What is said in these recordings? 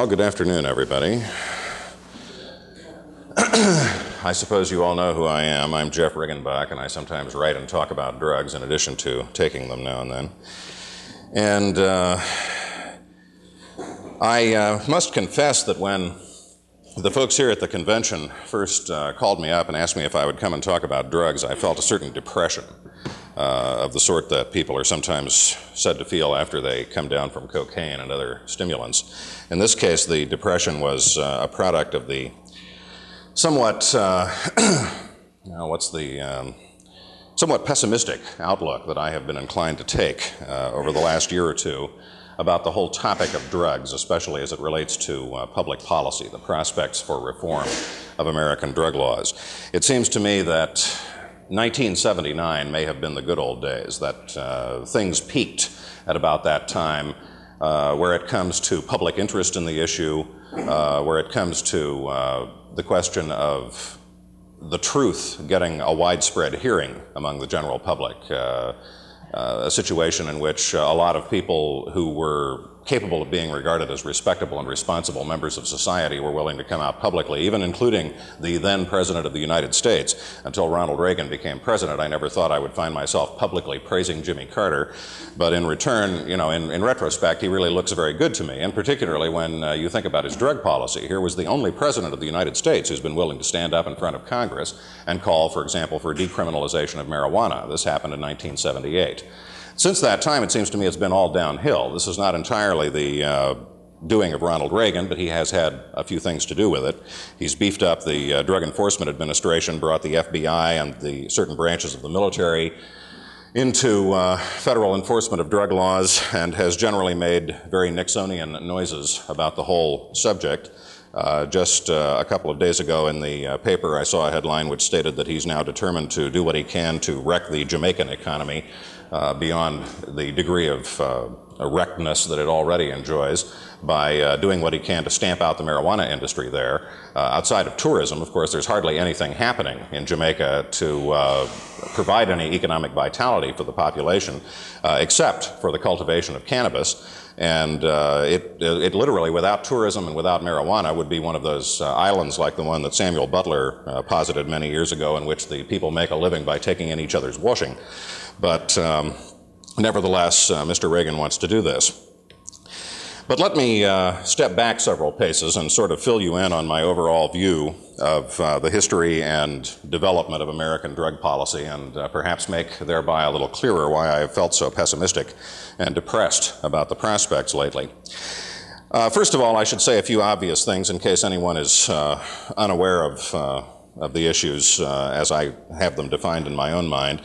Well, good afternoon, everybody. I suppose you all know who I am. I'm Jeff Riggenbach, and I sometimes write and talk about drugs in addition to taking them now and then. And uh, I uh, must confess that when the folks here at the convention first uh, called me up and asked me if I would come and talk about drugs, I felt a certain depression uh, of the sort that people are sometimes said to feel after they come down from cocaine and other stimulants. In this case, the depression was uh, a product of the somewhat, uh, what's the, um, somewhat pessimistic outlook that I have been inclined to take uh, over the last year or two about the whole topic of drugs, especially as it relates to uh, public policy, the prospects for reform of American drug laws. It seems to me that 1979 may have been the good old days, that uh, things peaked at about that time uh, where it comes to public interest in the issue, uh, where it comes to uh, the question of the truth getting a widespread hearing among the general public. Uh, uh, a situation in which a lot of people who were capable of being regarded as respectable and responsible members of society were willing to come out publicly, even including the then President of the United States. Until Ronald Reagan became president, I never thought I would find myself publicly praising Jimmy Carter. But in return, you know, in, in retrospect, he really looks very good to me, and particularly when uh, you think about his drug policy. Here was the only President of the United States who's been willing to stand up in front of Congress and call, for example, for decriminalization of marijuana. This happened in 1978. Since that time, it seems to me it's been all downhill. This is not entirely the uh, doing of Ronald Reagan, but he has had a few things to do with it. He's beefed up the uh, Drug Enforcement Administration, brought the FBI and the certain branches of the military into uh, federal enforcement of drug laws and has generally made very Nixonian noises about the whole subject. Uh, just uh, a couple of days ago in the uh, paper, I saw a headline which stated that he's now determined to do what he can to wreck the Jamaican economy uh, beyond the degree of uh, erectness that it already enjoys by uh, doing what he can to stamp out the marijuana industry there. Uh, outside of tourism, of course, there's hardly anything happening in Jamaica to uh, provide any economic vitality for the population, uh, except for the cultivation of cannabis. And uh, it, it, literally, without tourism and without marijuana, would be one of those uh, islands like the one that Samuel Butler uh, posited many years ago, in which the people make a living by taking in each other's washing. But um, nevertheless, uh, Mr. Reagan wants to do this. But let me uh, step back several paces and sort of fill you in on my overall view of uh, the history and development of American drug policy and uh, perhaps make thereby a little clearer why I have felt so pessimistic and depressed about the prospects lately. Uh, first of all, I should say a few obvious things in case anyone is uh, unaware of, uh, of the issues as I have them defined in my own mind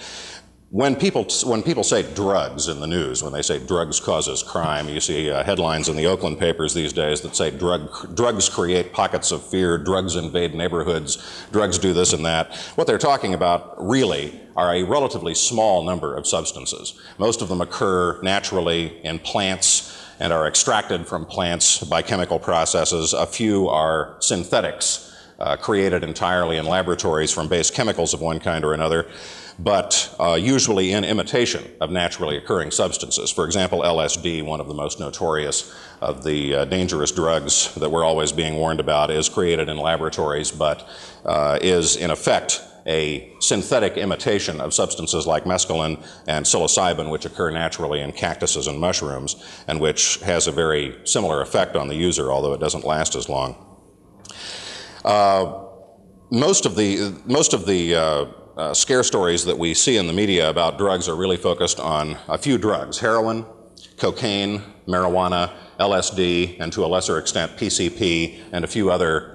when people, when people say drugs in the news, when they say drugs causes crime, you see uh, headlines in the Oakland papers these days that say drug, drugs create pockets of fear, drugs invade neighborhoods, drugs do this and that. What they're talking about really are a relatively small number of substances. Most of them occur naturally in plants and are extracted from plants by chemical processes. A few are synthetics uh, created entirely in laboratories from base chemicals of one kind or another but uh, usually in imitation of naturally occurring substances. For example, LSD, one of the most notorious of the uh, dangerous drugs that we're always being warned about, is created in laboratories, but uh, is in effect a synthetic imitation of substances like mescaline and psilocybin, which occur naturally in cactuses and mushrooms, and which has a very similar effect on the user, although it doesn't last as long. Uh, most of the, most of the uh, uh, scare stories that we see in the media about drugs are really focused on a few drugs heroin, cocaine, marijuana, LSD, and to a lesser extent PCP, and a few other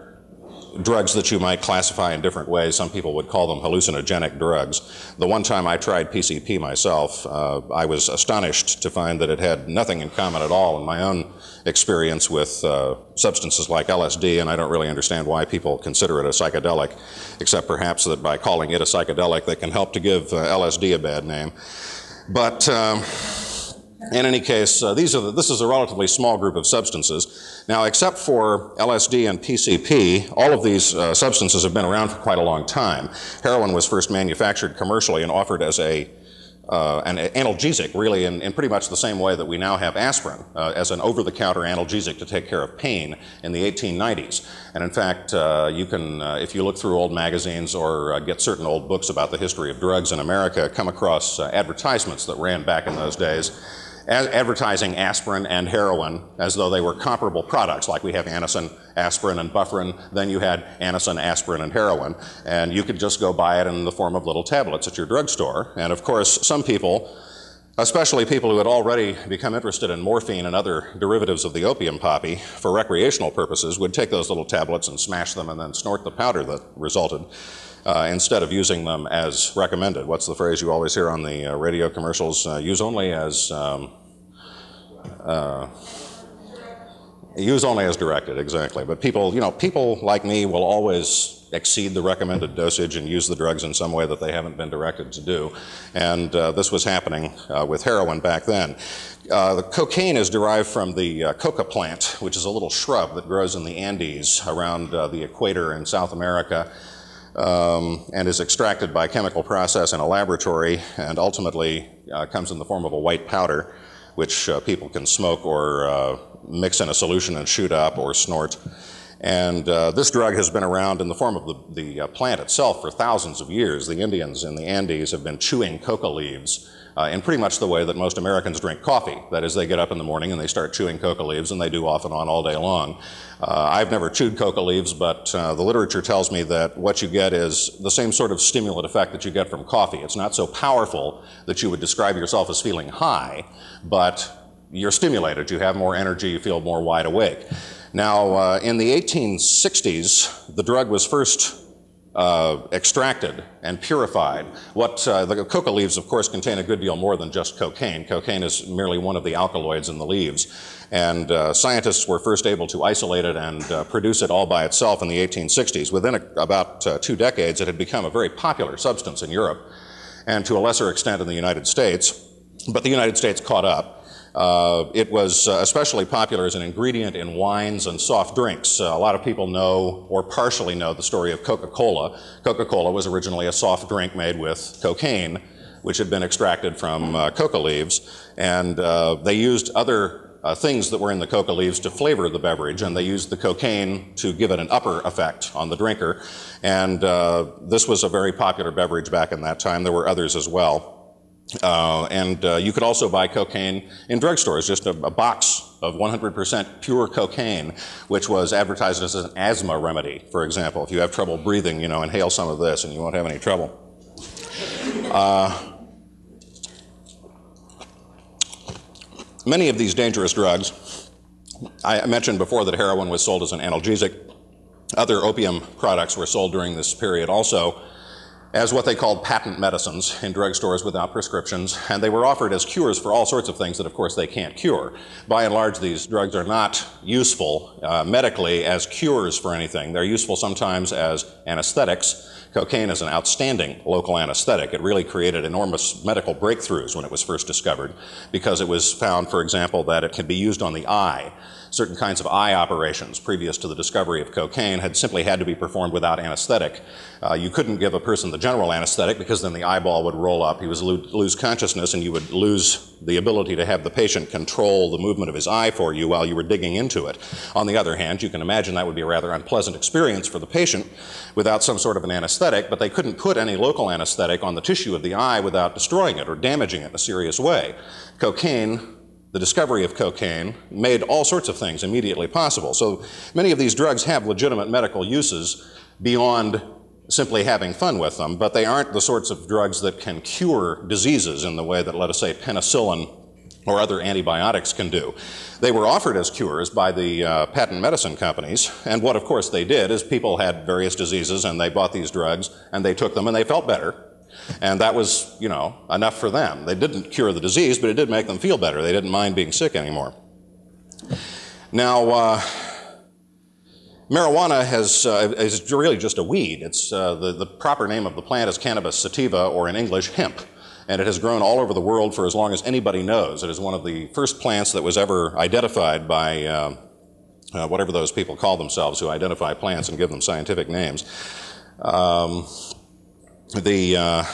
drugs that you might classify in different ways. Some people would call them hallucinogenic drugs. The one time I tried PCP myself, uh, I was astonished to find that it had nothing in common at all in my own experience with uh, substances like LSD, and I don't really understand why people consider it a psychedelic, except perhaps that by calling it a psychedelic, they can help to give uh, LSD a bad name. But um, in any case, uh, these are the, this is a relatively small group of substances. Now, except for LSD and PCP, all of these uh, substances have been around for quite a long time. Heroin was first manufactured commercially and offered as a uh, an analgesic, really, in, in, pretty much the same way that we now have aspirin uh, as an over the counter analgesic to take care of pain in the 1890s. And in fact, uh, you can, uh, if you look through old magazines or uh, get certain old books about the history of drugs in America, come across uh, advertisements that ran back in those days advertising aspirin and heroin as though they were comparable products, like we have Anacin, aspirin, and Bufferin. Then you had Anacin, aspirin, and heroin, and you could just go buy it in the form of little tablets at your drugstore. And of course, some people, especially people who had already become interested in morphine and other derivatives of the opium poppy for recreational purposes, would take those little tablets and smash them and then snort the powder that resulted. Uh, instead of using them as recommended. What's the phrase you always hear on the uh, radio commercials? Uh, use only as um, uh, use only as directed, exactly. But people, you know, people like me will always exceed the recommended dosage and use the drugs in some way that they haven't been directed to do. And uh, this was happening uh, with heroin back then. Uh, the cocaine is derived from the uh, coca plant, which is a little shrub that grows in the Andes around uh, the equator in South America. Um, and is extracted by chemical process in a laboratory and ultimately uh, comes in the form of a white powder which uh, people can smoke or uh, mix in a solution and shoot up or snort. And uh, this drug has been around in the form of the, the uh, plant itself for thousands of years. The Indians in the Andes have been chewing coca leaves uh, in pretty much the way that most Americans drink coffee. That is, they get up in the morning and they start chewing coca leaves, and they do off and on all day long. Uh, I've never chewed coca leaves, but uh, the literature tells me that what you get is the same sort of stimulant effect that you get from coffee. It's not so powerful that you would describe yourself as feeling high, but you're stimulated. You have more energy, you feel more wide awake. Now, uh, in the 1860s, the drug was first uh, extracted and purified. What uh, the coca leaves, of course, contain a good deal more than just cocaine. Cocaine is merely one of the alkaloids in the leaves, and uh, scientists were first able to isolate it and uh, produce it all by itself in the 1860s. Within a, about uh, two decades, it had become a very popular substance in Europe, and to a lesser extent in the United States. But the United States caught up. Uh, it was uh, especially popular as an ingredient in wines and soft drinks. Uh, a lot of people know or partially know the story of Coca-Cola. Coca-Cola was originally a soft drink made with cocaine, which had been extracted from uh, coca leaves, and uh, they used other uh, things that were in the coca leaves to flavor the beverage, and they used the cocaine to give it an upper effect on the drinker. And this was a very popular beverage back in that time. There were others as well. Uh, and uh, you could also buy cocaine in drugstores, just a, a box of 100% pure cocaine, which was advertised as an asthma remedy, for example. If you have trouble breathing, you know, inhale some of this and you won't have any trouble. Uh, many of these dangerous drugs, I mentioned before that heroin was sold as an analgesic. Other opium products were sold during this period also as what they called patent medicines in drugstores without prescriptions, and they were offered as cures for all sorts of things that, of course, they can't cure. By and large, these drugs are not useful uh, medically as cures for anything. They're useful sometimes as anesthetics. Cocaine is an outstanding local anesthetic. It really created enormous medical breakthroughs when it was first discovered because it was found, for example, that it can be used on the eye certain kinds of eye operations previous to the discovery of cocaine had simply had to be performed without anesthetic. Uh, you couldn't give a person the general anesthetic because then the eyeball would roll up, he would lose consciousness, and you would lose the ability to have the patient control the movement of his eye for you while you were digging into it. On the other hand, you can imagine that would be a rather unpleasant experience for the patient without some sort of an anesthetic, but they couldn't put any local anesthetic on the tissue of the eye without destroying it or damaging it in a serious way. Cocaine the discovery of cocaine made all sorts of things immediately possible. So many of these drugs have legitimate medical uses beyond simply having fun with them, but they aren't the sorts of drugs that can cure diseases in the way that, let us say, penicillin or other antibiotics can do. They were offered as cures by the uh, patent medicine companies, and what, of course, they did is people had various diseases and they bought these drugs and they took them and they felt better and that was, you know, enough for them. They didn't cure the disease, but it did make them feel better. They didn't mind being sick anymore. Now, uh, marijuana has, uh, is really just a weed. It's, uh, the, the proper name of the plant is Cannabis sativa, or in English, hemp. And it has grown all over the world for as long as anybody knows. It is one of the first plants that was ever identified by uh, uh, whatever those people call themselves who identify plants and give them scientific names. Um, the uh,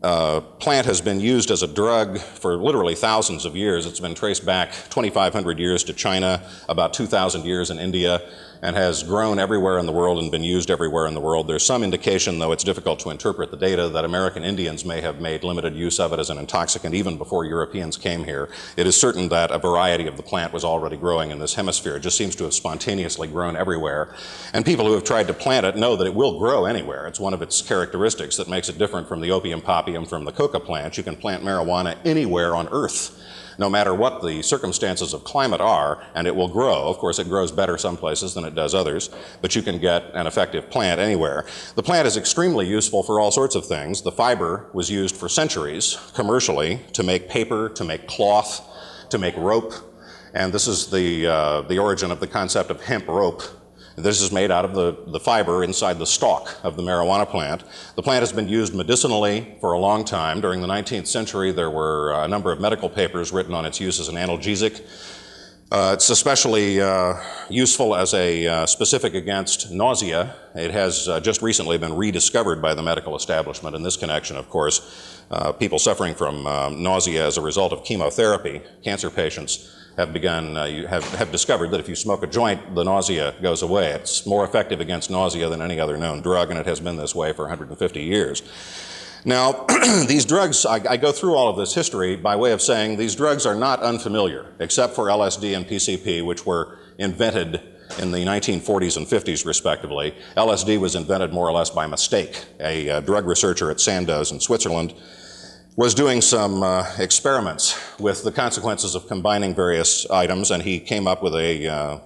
uh, plant has been used as a drug for literally thousands of years. It's been traced back 2,500 years to China, about 2,000 years in India, and has grown everywhere in the world and been used everywhere in the world. There's some indication, though it's difficult to interpret the data, that American Indians may have made limited use of it as an intoxicant even before Europeans came here. It is certain that a variety of the plant was already growing in this hemisphere. It just seems to have spontaneously grown everywhere. And people who have tried to plant it know that it will grow anywhere. It's one of its characteristics that makes it different from the opium poppy from the coca plant. You can plant marijuana anywhere on earth no matter what the circumstances of climate are, and it will grow. Of course, it grows better some places than it does others, but you can get an effective plant anywhere. The plant is extremely useful for all sorts of things. The fiber was used for centuries commercially to make paper, to make cloth, to make rope, and this is the, uh, the origin of the concept of hemp rope this is made out of the, the fiber inside the stalk of the marijuana plant. The plant has been used medicinally for a long time. During the 19th century, there were a number of medical papers written on its use as an analgesic. Uh, it's especially uh, useful as a uh, specific against nausea. It has uh, just recently been rediscovered by the medical establishment. In this connection, of course, uh, people suffering from uh, nausea as a result of chemotherapy, cancer patients, have begun, uh, you have, have discovered that if you smoke a joint, the nausea goes away. It's more effective against nausea than any other known drug, and it has been this way for 150 years. Now, these drugs, I, I, go through all of this history by way of saying these drugs are not unfamiliar, except for LSD and PCP, which were invented in the 1940s and 50s, respectively. LSD was invented more or less by mistake. A uh, drug researcher at Sandoz in Switzerland was doing some uh, experiments with the consequences of combining various items, and he came up with a, uh,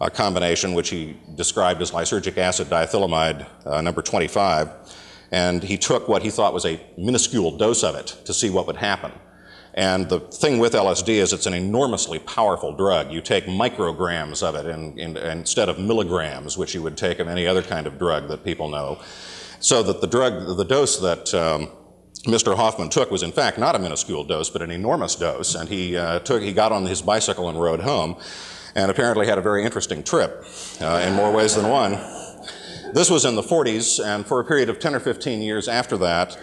a combination which he described as lysergic acid diethylamide uh, number 25. And he took what he thought was a minuscule dose of it to see what would happen. And the thing with LSD is it's an enormously powerful drug. You take micrograms of it in, in, instead of milligrams, which you would take of any other kind of drug that people know. So that the drug, the dose that um, Mr. Hofmann took was in fact not a minuscule dose, but an enormous dose, and he uh, took he got on his bicycle and rode home, and apparently had a very interesting trip uh, in more ways than one. This was in the 40s, and for a period of 10 or 15 years after that,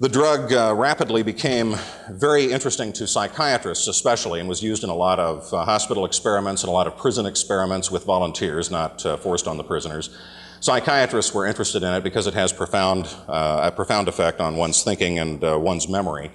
the drug uh, rapidly became very interesting to psychiatrists, especially, and was used in a lot of uh, hospital experiments and a lot of prison experiments with volunteers, not uh, forced on the prisoners. Psychiatrists were interested in it because it has profound, uh, a profound effect on one's thinking and uh, one's memory.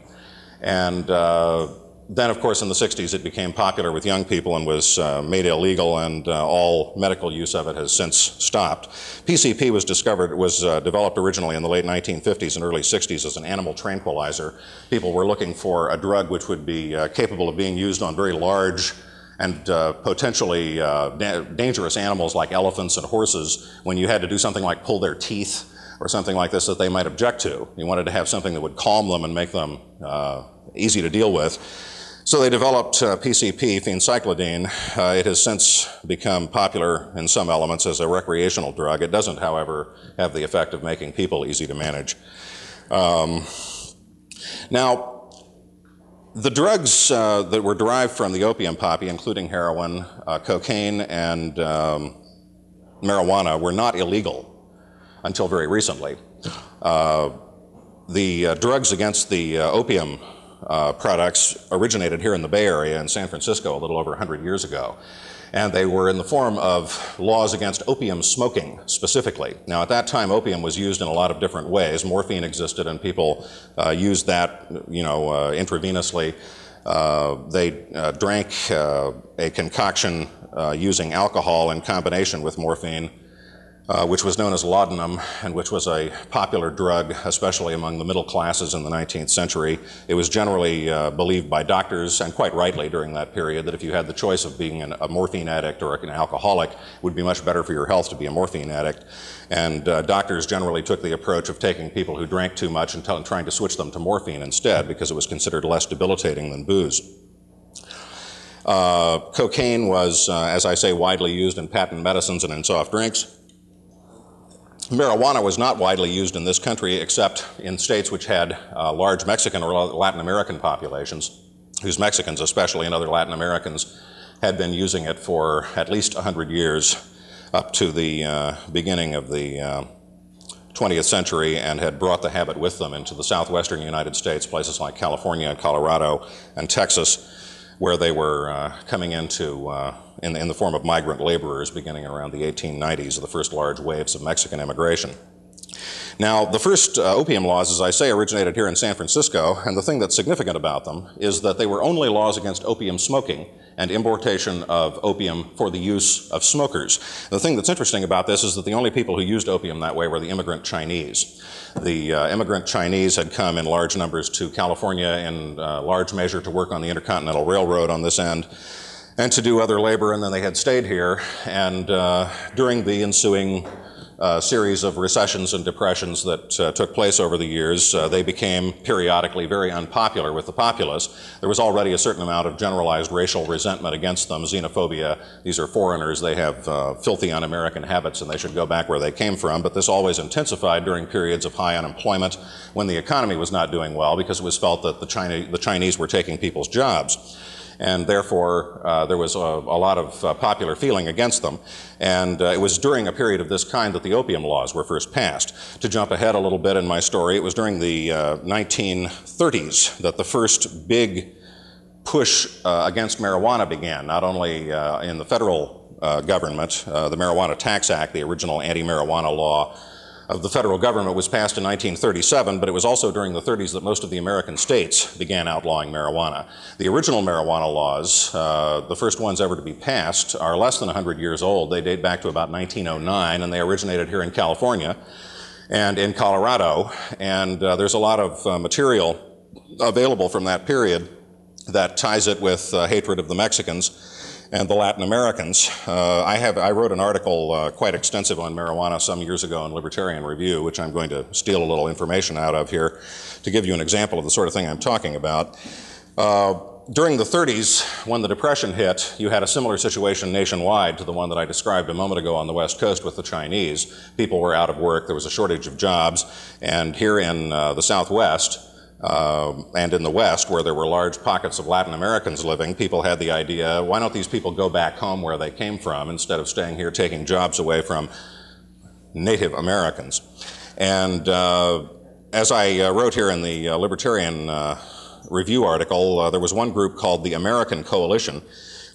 And uh, then, of course, in the 60s, it became popular with young people and was uh, made illegal, and uh, all medical use of it has since stopped. PCP was discovered, it was uh, developed originally in the late 1950s and early 60s as an animal tranquilizer. People were looking for a drug which would be capable of being used on very large and uh, potentially uh, da dangerous animals like elephants and horses when you had to do something like pull their teeth or something like this that they might object to. You wanted to have something that would calm them and make them uh, easy to deal with. So they developed PCP, uh, phencyclidine. Uh, it has since become popular in some elements as a recreational drug. It doesn't, however, have the effect of making people easy to manage. Um, now, the drugs uh, that were derived from the opium poppy, including heroin, uh, cocaine, and um, marijuana, were not illegal until very recently. Uh, the uh, drugs against the uh, opium uh, products originated here in the Bay Area in San Francisco a little over 100 years ago and they were in the form of laws against opium smoking specifically. Now, at that time, opium was used in a lot of different ways. Morphine existed, and people uh, used that, you know, uh, intravenously. Uh, they uh, drank uh, a concoction uh, using alcohol in combination with morphine uh, which was known as laudanum and which was a popular drug, especially among the middle classes in the 19th century. It was generally uh, believed by doctors, and quite rightly during that period, that if you had the choice of being an, a morphine addict or an alcoholic, it would be much better for your health to be a morphine addict. And uh, doctors generally took the approach of taking people who drank too much and, and trying to switch them to morphine instead because it was considered less debilitating than booze. Uh, cocaine was, uh, as I say, widely used in patent medicines and in soft drinks. Marijuana was not widely used in this country except in states which had uh, large Mexican or Latin American populations, whose Mexicans, especially and other Latin Americans, had been using it for at least 100 years up to the uh, beginning of the uh, 20th century and had brought the habit with them into the southwestern United States, places like California and Colorado and Texas, where they were uh, coming into uh, in, in the form of migrant laborers beginning around the 1890s, the first large waves of Mexican immigration. Now, the first uh, opium laws, as I say, originated here in San Francisco, and the thing that's significant about them is that they were only laws against opium smoking and importation of opium for the use of smokers. The thing that's interesting about this is that the only people who used opium that way were the immigrant Chinese. The uh, immigrant Chinese had come in large numbers to California in uh, large measure to work on the Intercontinental Railroad on this end and to do other labor, and then they had stayed here. And uh, during the ensuing series of recessions and depressions that uh, took place over the years, uh, they became periodically very unpopular with the populace. There was already a certain amount of generalized racial resentment against them, xenophobia. These are foreigners, they have uh, filthy un American habits, and they should go back where they came from. But this always intensified during periods of high unemployment when the economy was not doing well because it was felt that the, China, the Chinese were taking people's jobs and therefore uh, there was a, a lot of uh, popular feeling against them. And uh, it was during a period of this kind that the opium laws were first passed. To jump ahead a little bit in my story, it was during the 1930s uh, that the first big push uh, against marijuana began, not only in the federal government, the Marijuana Tax Act, the original anti-marijuana law, of the federal government was passed in 1937, but it was also during the 30s that most of the American states began outlawing marijuana. The original marijuana laws, uh, the first ones ever to be passed, are less than 100 years old. They date back to about 1909, and they originated here in California and in Colorado. And uh, there's a lot of uh, material available from that period that ties it with uh, hatred of the Mexicans and the Latin Americans. Uh, I, have, I wrote an article uh, quite extensive on marijuana some years ago in Libertarian Review, which I'm going to steal a little information out of here to give you an example of the sort of thing I'm talking about. Uh, during the 30s, when the Depression hit, you had a similar situation nationwide to the one that I described a moment ago on the West Coast with the Chinese. People were out of work, there was a shortage of jobs, and here in uh, the Southwest, uh, and in the West, where there were large pockets of Latin Americans living, people had the idea, why don't these people go back home where they came from instead of staying here taking jobs away from Native Americans? And uh, as I uh, wrote here in the uh, Libertarian uh, Review article, uh, there was one group called the American Coalition,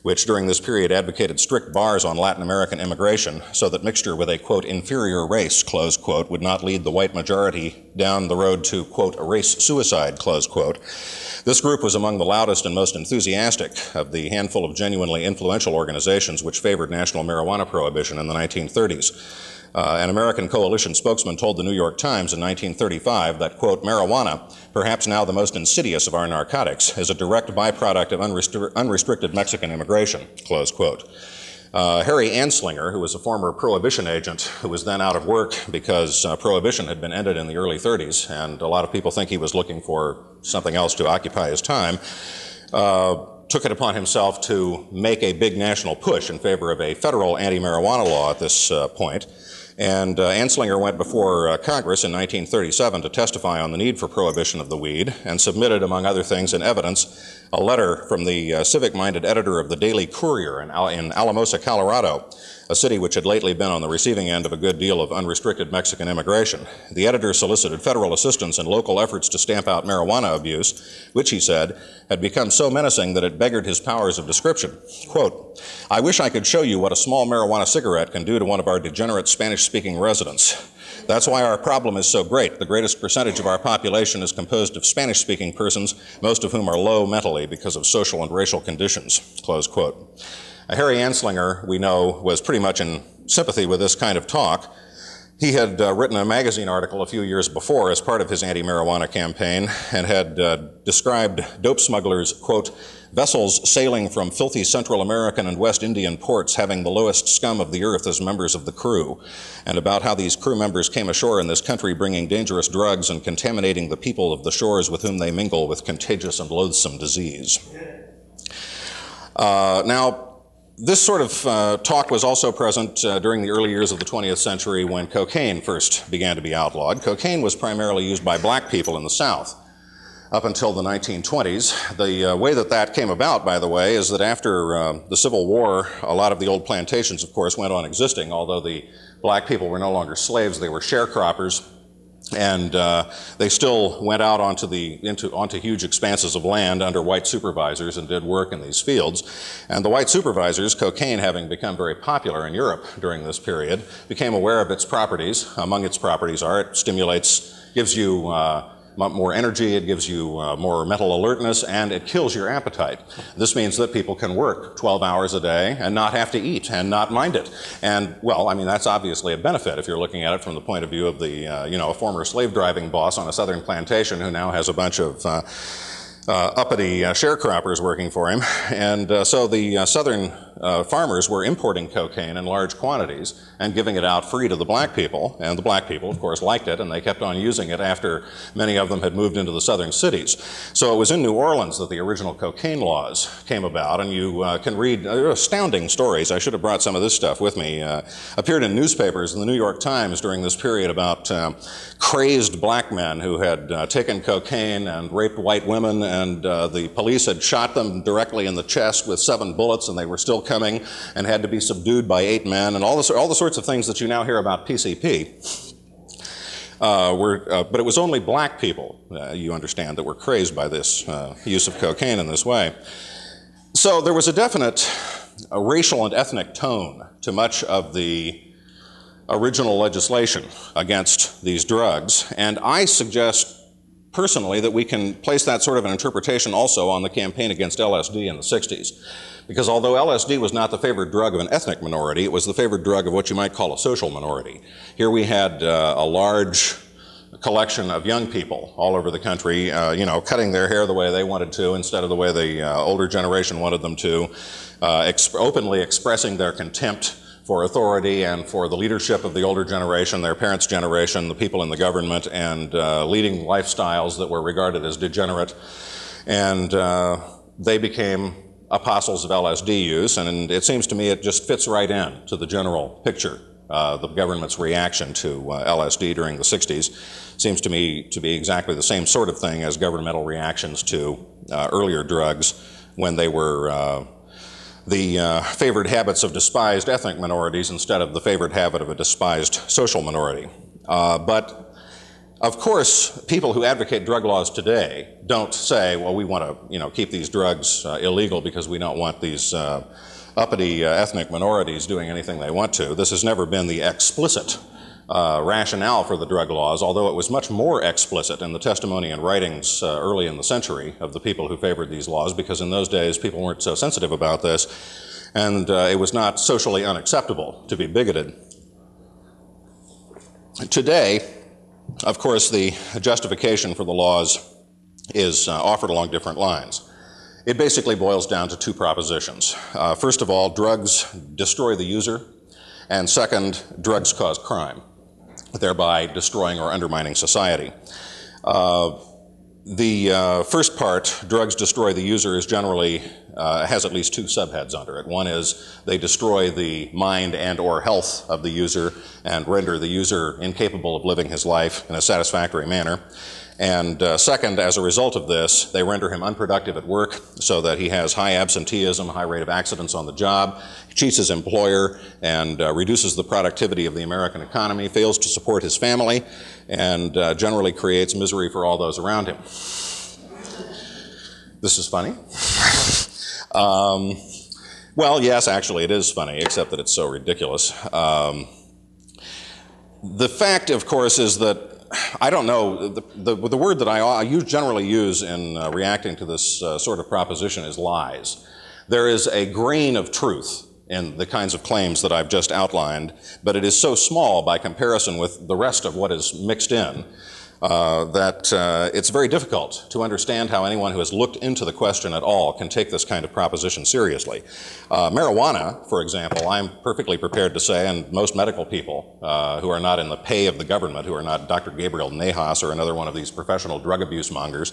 which during this period advocated strict bars on Latin American immigration so that mixture with a, quote, inferior race, close quote, would not lead the white majority down the road to, quote, a race suicide, close quote. This group was among the loudest and most enthusiastic of the handful of genuinely influential organizations which favored national marijuana prohibition in the 1930s. Uh, an American coalition spokesman told the New York Times in 1935 that, quote, marijuana, perhaps now the most insidious of our narcotics, is a direct byproduct of unrestri unrestricted Mexican immigration, close quote. Uh, Harry Anslinger, who was a former prohibition agent who was then out of work because uh, prohibition had been ended in the early 30s, and a lot of people think he was looking for something else to occupy his time, uh, took it upon himself to make a big national push in favor of a federal anti-marijuana law at this uh, point. And uh, Anslinger went before uh, Congress in 1937 to testify on the need for prohibition of the weed and submitted, among other things, in evidence a letter from the uh, civic-minded editor of the Daily Courier in, Al in Alamosa, Colorado, a city which had lately been on the receiving end of a good deal of unrestricted Mexican immigration. The editor solicited federal assistance in local efforts to stamp out marijuana abuse, which, he said, had become so menacing that it beggared his powers of description. Quote, I wish I could show you what a small marijuana cigarette can do to one of our degenerate Spanish-speaking residents. That's why our problem is so great. The greatest percentage of our population is composed of Spanish-speaking persons, most of whom are low mentally because of social and racial conditions, close quote. Harry Anslinger, we know, was pretty much in sympathy with this kind of talk. He had uh, written a magazine article a few years before as part of his anti-marijuana campaign and had uh, described dope smugglers, quote, vessels sailing from filthy Central American and West Indian ports having the lowest scum of the earth as members of the crew, and about how these crew members came ashore in this country bringing dangerous drugs and contaminating the people of the shores with whom they mingle with contagious and loathsome disease. Uh, now, this sort of uh, talk was also present uh, during the early years of the 20th century when cocaine first began to be outlawed. Cocaine was primarily used by black people in the South up until the 1920s. The uh, way that that came about, by the way, is that after uh, the Civil War, a lot of the old plantations, of course, went on existing, although the black people were no longer slaves, they were sharecroppers And uh, they still went out onto, the, into, onto huge expanses of land under white supervisors and did work in these fields. And the white supervisors, cocaine having become very popular in Europe during this period, became aware of its properties. Among its properties are it stimulates, gives you uh, more energy, it gives you uh, more mental alertness, and it kills your appetite. This means that people can work 12 hours a day and not have to eat and not mind it. And, well, I mean, that's obviously a benefit if you're looking at it from the point of view of the, uh, you know, a former slave driving boss on a southern plantation who now has a bunch of uh, uh, uppity uh, sharecroppers working for him. And uh, so the southern uh, farmers were importing cocaine in large quantities and giving it out free to the black people. And the black people, of course, liked it, and they kept on using it after many of them had moved into the southern cities. So it was in New Orleans that the original cocaine laws came about, and you uh, can read uh, astounding stories. I should have brought some of this stuff with me. Uh, appeared in newspapers in the New York Times during this period about um, crazed black men who had uh, taken cocaine and raped white women, and the police had shot them directly in the chest with seven bullets, and they were still coming and had to be subdued by eight men, and all, this, all the sorts of things that you now hear about PCP. Uh, were, uh, but it was only black people, uh, you understand, that were crazed by this uh, use of cocaine in this way. So there was a definite uh, racial and ethnic tone to much of the original legislation against these drugs, and I suggest personally that we can place that sort of an interpretation also on the campaign against LSD in the 60s. Because although LSD was not the favored drug of an ethnic minority, it was the favored drug of what you might call a social minority. Here we had uh, a large collection of young people all over the country, uh, you know, cutting their hair the way they wanted to instead of the way the uh, older generation wanted them to, uh, exp openly expressing their contempt for authority and for the leadership of the older generation, their parents' generation, the people in the government, and uh, leading lifestyles that were regarded as degenerate. And uh, they became apostles of LSD use, and it seems to me it just fits right in to the general picture. Uh, the government's reaction to uh, LSD during the 60s seems to me to be exactly the same sort of thing as governmental reactions to uh, earlier drugs when they were uh, the uh, favored habits of despised ethnic minorities instead of the favored habit of a despised social minority. Uh, but of course, people who advocate drug laws today don't say, well, we want to you know, keep these drugs uh, illegal because we don't want these uh, uppity uh, ethnic minorities doing anything they want to. This has never been the explicit uh, rationale for the drug laws, although it was much more explicit in the testimony and writings uh, early in the century of the people who favored these laws, because in those days people weren't so sensitive about this, and uh, it was not socially unacceptable to be bigoted. Today, of course, the justification for the laws is uh, offered along different lines. It basically boils down to two propositions. Uh, first of all, drugs destroy the user, and second, drugs cause crime, thereby destroying or undermining society. Uh, the uh, first part, drugs destroy the user, is generally uh, has at least two subheads under it. One is they destroy the mind and or health of the user and render the user incapable of living his life in a satisfactory manner. And uh, second, as a result of this, they render him unproductive at work so that he has high absenteeism, high rate of accidents on the job, cheats his employer, and uh, reduces the productivity of the American economy, fails to support his family, and uh, generally creates misery for all those around him. This is funny. um, well, yes, actually, it is funny, except that it's so ridiculous. Um, the fact, of course, is that I don't know. The, the, the, word that I, I use, generally use in uh, reacting to this uh, sort of proposition is lies. There is a grain of truth in the kinds of claims that I've just outlined, but it is so small by comparison with the rest of what is mixed in uh, that uh, it's very difficult to understand how anyone who has looked into the question at all can take this kind of proposition seriously. Uh, marijuana, for example, I'm perfectly prepared to say, and most medical people uh, who are not in the pay of the government, who are not Dr. Gabriel Nahas or another one of these professional drug abuse mongers,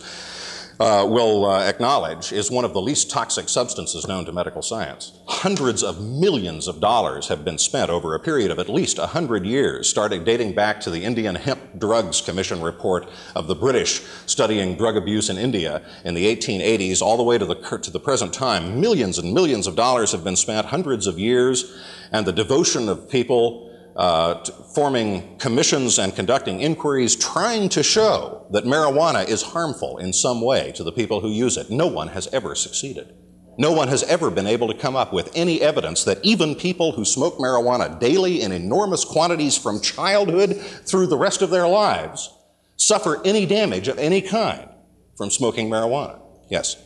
uh, will uh, acknowledge is one of the least toxic substances known to medical science. Hundreds of millions of dollars have been spent over a period of at least 100 years, starting dating back to the Indian Hemp Drugs Commission report of the British studying drug abuse in India in the 1880s, all the way to the, to the present time. Millions and millions of dollars have been spent, hundreds of years, and the devotion of people uh, forming commissions and conducting inquiries trying to show that marijuana is harmful in some way to the people who use it. No one has ever succeeded. No one has ever been able to come up with any evidence that even people who smoke marijuana daily in enormous quantities from childhood through the rest of their lives suffer any damage of any kind from smoking marijuana. Yes?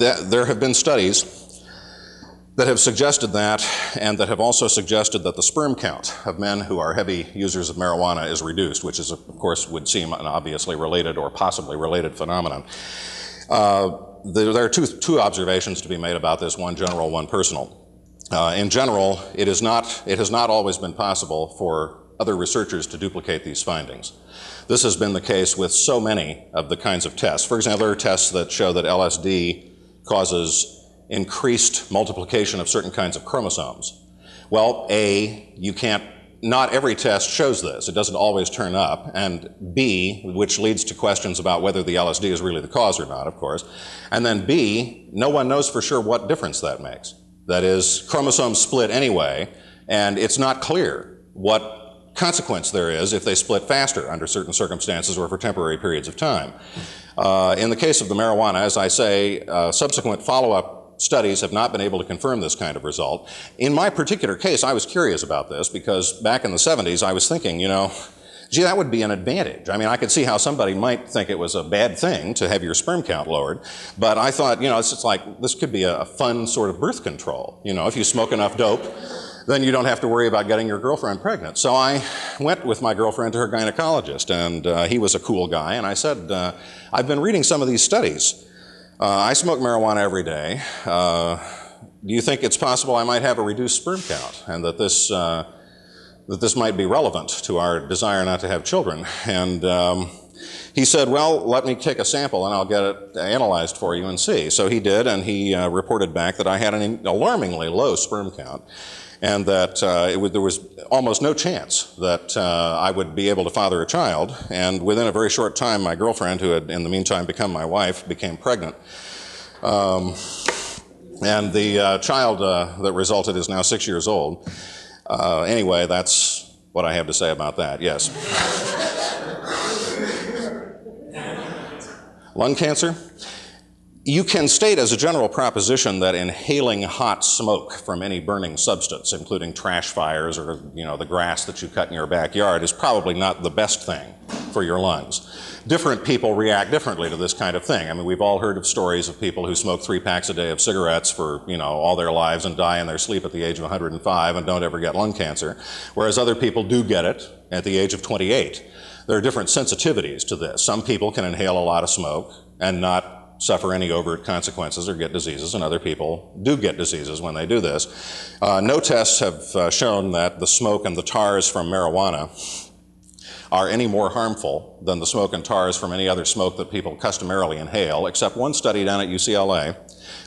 There have been studies that have suggested that, and that have also suggested that the sperm count of men who are heavy users of marijuana is reduced, which is, of course, would seem an obviously related or possibly related phenomenon. Uh, there, there, are two, two observations to be made about this, one general, one personal. Uh, in general, it, is not, it has not always been possible for other researchers to duplicate these findings. This has been the case with so many of the kinds of tests. For example, there are tests that show that LSD causes increased multiplication of certain kinds of chromosomes. Well, A, you can't, not every test shows this. It doesn't always turn up. And B, which leads to questions about whether the LSD is really the cause or not, of course. And then B, no one knows for sure what difference that makes. That is, chromosomes split anyway, and it's not clear what consequence there is if they split faster under certain circumstances or for temporary periods of time. Uh, in the case of the marijuana, as I say, uh, subsequent follow-up studies have not been able to confirm this kind of result. In my particular case, I was curious about this because back in the 70s, I was thinking, you know, gee, that would be an advantage. I mean, I could see how somebody might think it was a bad thing to have your sperm count lowered, but I thought, you know, it's just like, this could be a fun sort of birth control. You know, if you smoke enough dope, then you don't have to worry about getting your girlfriend pregnant. So I went with my girlfriend to her gynecologist, and uh, he was a cool guy, and I said, uh, I've been reading some of these studies. Uh, I smoke marijuana every day. Uh, do you think it's possible I might have a reduced sperm count, and that this, uh, that this might be relevant to our desire not to have children? And um, he said, well, let me take a sample and I'll get it analyzed for you and see. So he did, and he uh, reported back that I had an alarmingly low sperm count and that uh, would, there was almost no chance that uh, I would be able to father a child. And within a very short time, my girlfriend, who had in the meantime become my wife, became pregnant. Um, and the uh, child uh, that resulted is now six years old. Uh, anyway, that's what I have to say about that. Yes. Lung cancer? You can state as a general proposition that inhaling hot smoke from any burning substance, including trash fires or you know the grass that you cut in your backyard, is probably not the best thing for your lungs. Different people react differently to this kind of thing. I mean, we've all heard of stories of people who smoke three packs a day of cigarettes for you know all their lives and die in their sleep at the age of 105 and don't ever get lung cancer, whereas other people do get it at the age of 28. There are different sensitivities to this. Some people can inhale a lot of smoke and not suffer any overt consequences or get diseases, and other people do get diseases when they do this. Uh, no tests have uh, shown that the smoke and the tars from marijuana are any more harmful than the smoke and tars from any other smoke that people customarily inhale, except one study done at UCLA,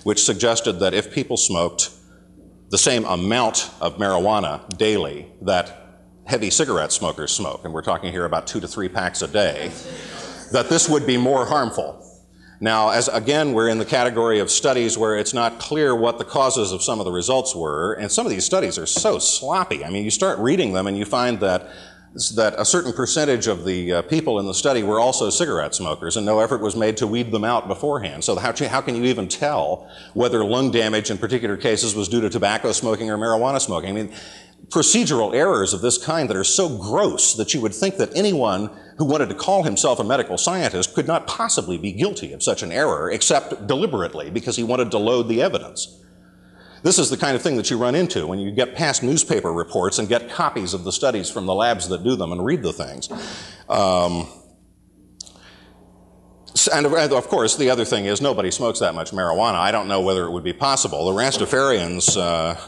which suggested that if people smoked the same amount of marijuana daily that heavy cigarette smokers smoke, and we're talking here about two to three packs a day, that this would be more harmful now, as again, we're in the category of studies where it's not clear what the causes of some of the results were, and some of these studies are so sloppy. I mean, you start reading them and you find that that a certain percentage of the uh, people in the study were also cigarette smokers, and no effort was made to weed them out beforehand. So how, how can you even tell whether lung damage in particular cases was due to tobacco smoking or marijuana smoking? I mean, procedural errors of this kind that are so gross that you would think that anyone who wanted to call himself a medical scientist could not possibly be guilty of such an error except deliberately because he wanted to load the evidence. This is the kind of thing that you run into when you get past newspaper reports and get copies of the studies from the labs that do them and read the things. Um, and of course, the other thing is nobody smokes that much marijuana. I don't know whether it would be possible. The Rastafarians, uh,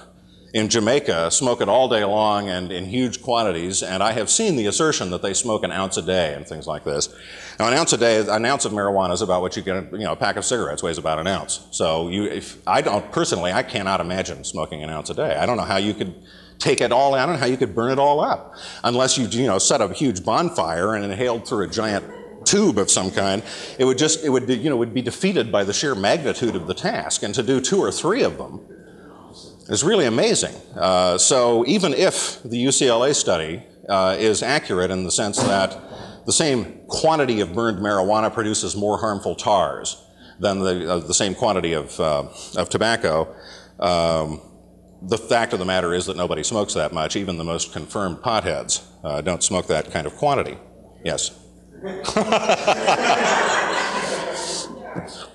in Jamaica smoke it all day long and in huge quantities, and I have seen the assertion that they smoke an ounce a day and things like this. Now, an ounce a day, an ounce of marijuana is about what you get, you know, a pack of cigarettes weighs about an ounce. So you, if, I don't, personally, I cannot imagine smoking an ounce a day. I don't know how you could take it all out and how you could burn it all up unless you, you know, set up a huge bonfire and inhaled through a giant tube of some kind, it would just, it would, you know, would be defeated by the sheer magnitude of the task. And to do two or three of them is really amazing. Uh, so even if the UCLA study uh, is accurate in the sense that the same quantity of burned marijuana produces more harmful tars than the, uh, the same quantity of, uh, of tobacco, um, the fact of the matter is that nobody smokes that much. Even the most confirmed potheads uh, don't smoke that kind of quantity. Yes.